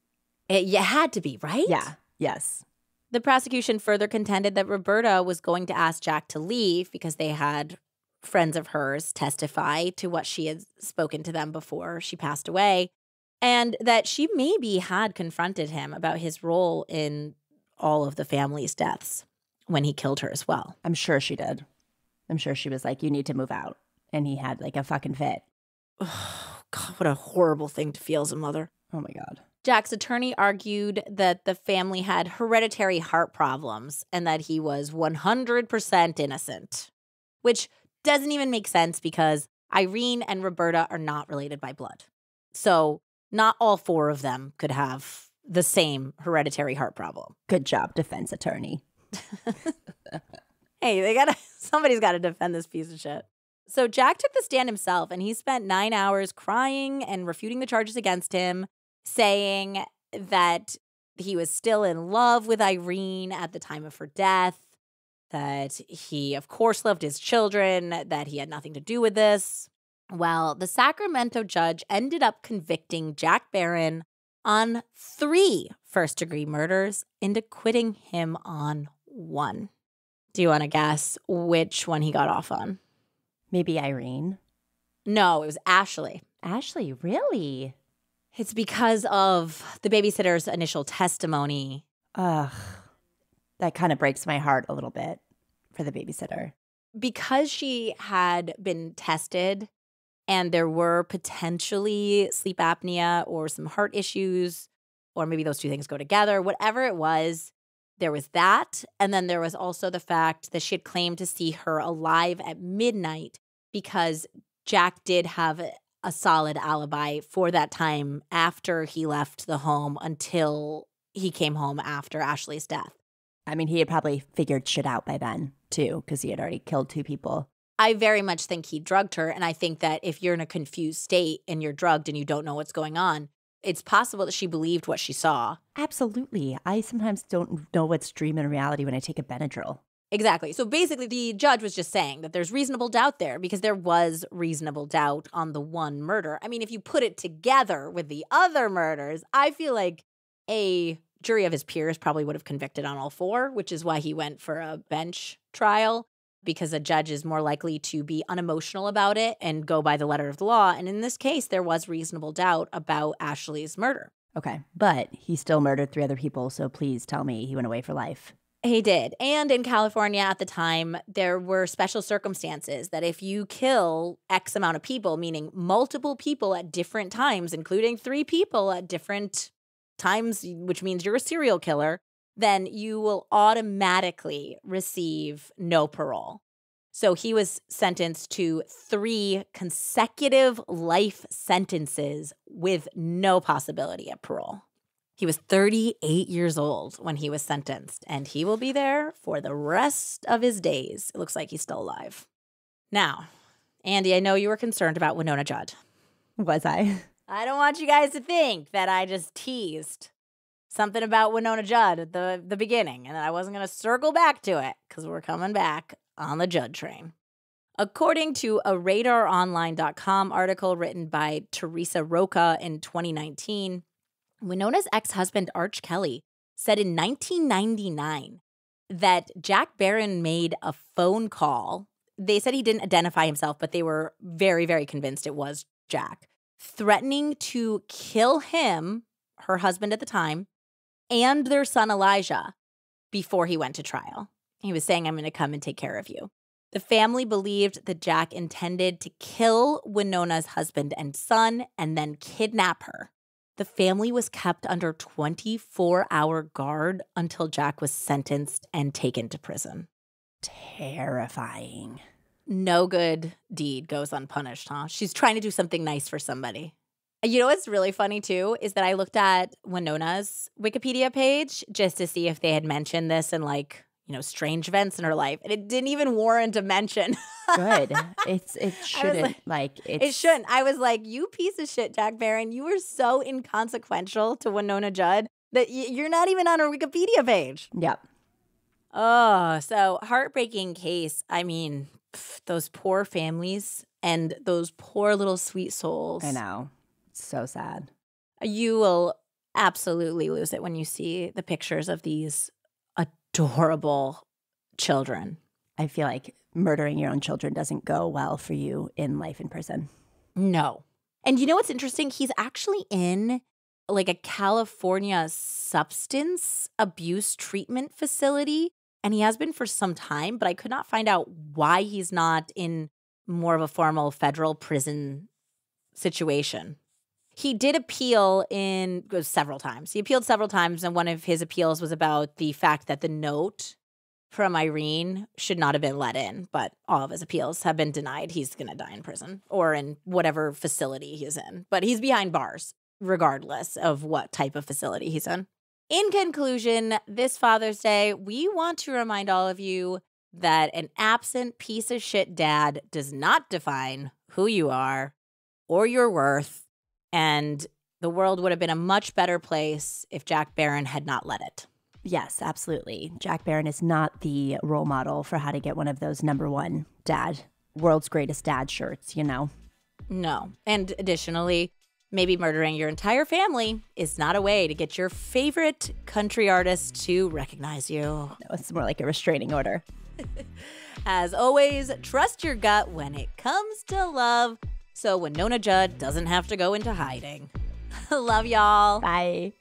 It, it had to be, right? Yeah. Yes. The prosecution further contended that Roberta was going to ask Jack to leave because they had friends of hers testify to what she had spoken to them before she passed away, and that she maybe had confronted him about his role in all of the family's deaths when he killed her as well. I'm sure she did. I'm sure she was like, you need to move out. And he had like a fucking fit. Oh, *sighs* God, what a horrible thing to feel as a mother. Oh my God. Jack's attorney argued that the family had hereditary heart problems and that he was 100% innocent, which doesn't even make sense because Irene and Roberta are not related by blood. So, not all four of them could have the same hereditary heart problem. Good job, defense attorney. *laughs* *laughs* hey, they gotta *laughs* somebody's gotta defend this piece of shit. So Jack took the stand himself and he spent nine hours crying and refuting the charges against him, saying that he was still in love with Irene at the time of her death, that he, of course, loved his children, that he had nothing to do with this. Well, the Sacramento judge ended up convicting Jack Barron on three first degree murders and acquitting him on one. Do you want to guess which one he got off on? Maybe Irene. No, it was Ashley. Ashley, really? It's because of the babysitter's initial testimony. Ugh. That kind of breaks my heart a little bit for the babysitter. Because she had been tested and there were potentially sleep apnea or some heart issues, or maybe those two things go together, whatever it was, there was that. And then there was also the fact that she had claimed to see her alive at midnight because Jack did have a solid alibi for that time after he left the home until he came home after Ashley's death. I mean, he had probably figured shit out by then, too, because he had already killed two people. I very much think he drugged her. And I think that if you're in a confused state and you're drugged and you don't know what's going on, it's possible that she believed what she saw. Absolutely. I sometimes don't know what's dream and reality when I take a Benadryl. Exactly. So basically, the judge was just saying that there's reasonable doubt there because there was reasonable doubt on the one murder. I mean, if you put it together with the other murders, I feel like a jury of his peers probably would have convicted on all four, which is why he went for a bench trial because a judge is more likely to be unemotional about it and go by the letter of the law. And in this case, there was reasonable doubt about Ashley's murder. Okay. But he still murdered three other people. So please tell me he went away for life. He did. And in California at the time, there were special circumstances that if you kill X amount of people, meaning multiple people at different times, including three people at different times, which means you're a serial killer, then you will automatically receive no parole. So he was sentenced to three consecutive life sentences with no possibility of parole. He was 38 years old when he was sentenced, and he will be there for the rest of his days. It looks like he's still alive. Now, Andie, I know you were concerned about Wynonna Judd. Was I? *laughs* I don't want you guys to think that I just teased something about Wynonna Judd at the, the beginning, and that I wasn't going to circle back to it because we're coming back on the Judd train. According to a radaronline.com article written by Teresa Roca in 2019, Wynonna's ex husband, Arch Kelley, said in 1999 that Jack Barron made a phone call. They said he didn't identify himself, but they were very, very convinced it was Jack, threatening to kill him, her husband at the time, and their son Elijah before he went to trial. He was saying, I'm going to come and take care of you. The family believed that Jack intended to kill Wynonna's husband and son and then kidnap her. The family was kept under 24 hour guard until Jack was sentenced and taken to prison. terrifying. No good deed goes unpunished, huh? She's trying to do something nice for somebody. You know what's really funny too is that I looked at Wynonna's Wikipedia page just to see if they had mentioned this in like, you know, strange events in her life. And it didn't even warrant a mention. *laughs* Good. It's it shouldn't like, like it's, it shouldn't. I was like, you piece of shit, Jack Barron. You were so inconsequential to Wynonna Judd that y- you're not even on her Wikipedia page. Yep. Oh, so heartbreaking case. I mean, pff, those poor families and those poor little sweet souls. I know. It's so sad. You will absolutely lose it when you see the pictures of these adorable children. I feel like murdering your own children doesn't go well for you in life in prison. No. And you know what's interesting? He's actually in like a California substance abuse treatment facility and he has been for some time, but I could not find out why he's not in more of a formal federal prison situation. He did appeal in uh, several times. He appealed several times, and one of his appeals was about the fact that the note from Irene should not have been let in, but all of his appeals have been denied. He's going to die in prison or in whatever facility he's in, but he's behind bars regardless of what type of facility he's in. In conclusion, this Father's Day, we want to remind all of you that an absent piece of shit dad does not define who you are or your worth. And the world would have been a much better place if Jack Barron had not let it. Yes, absolutely. Jack Barron is not the role model for how to get one of those number one dad, world's greatest dad shirts, you know? No. And additionally, Maybe murdering your entire family is not a way to get your favorite country artist to recognize you. No, it's more like a restraining order. *laughs* As always, trust your gut when it comes to love so Wynonna Judd doesn't have to go into hiding. *laughs* Love y'all. Bye.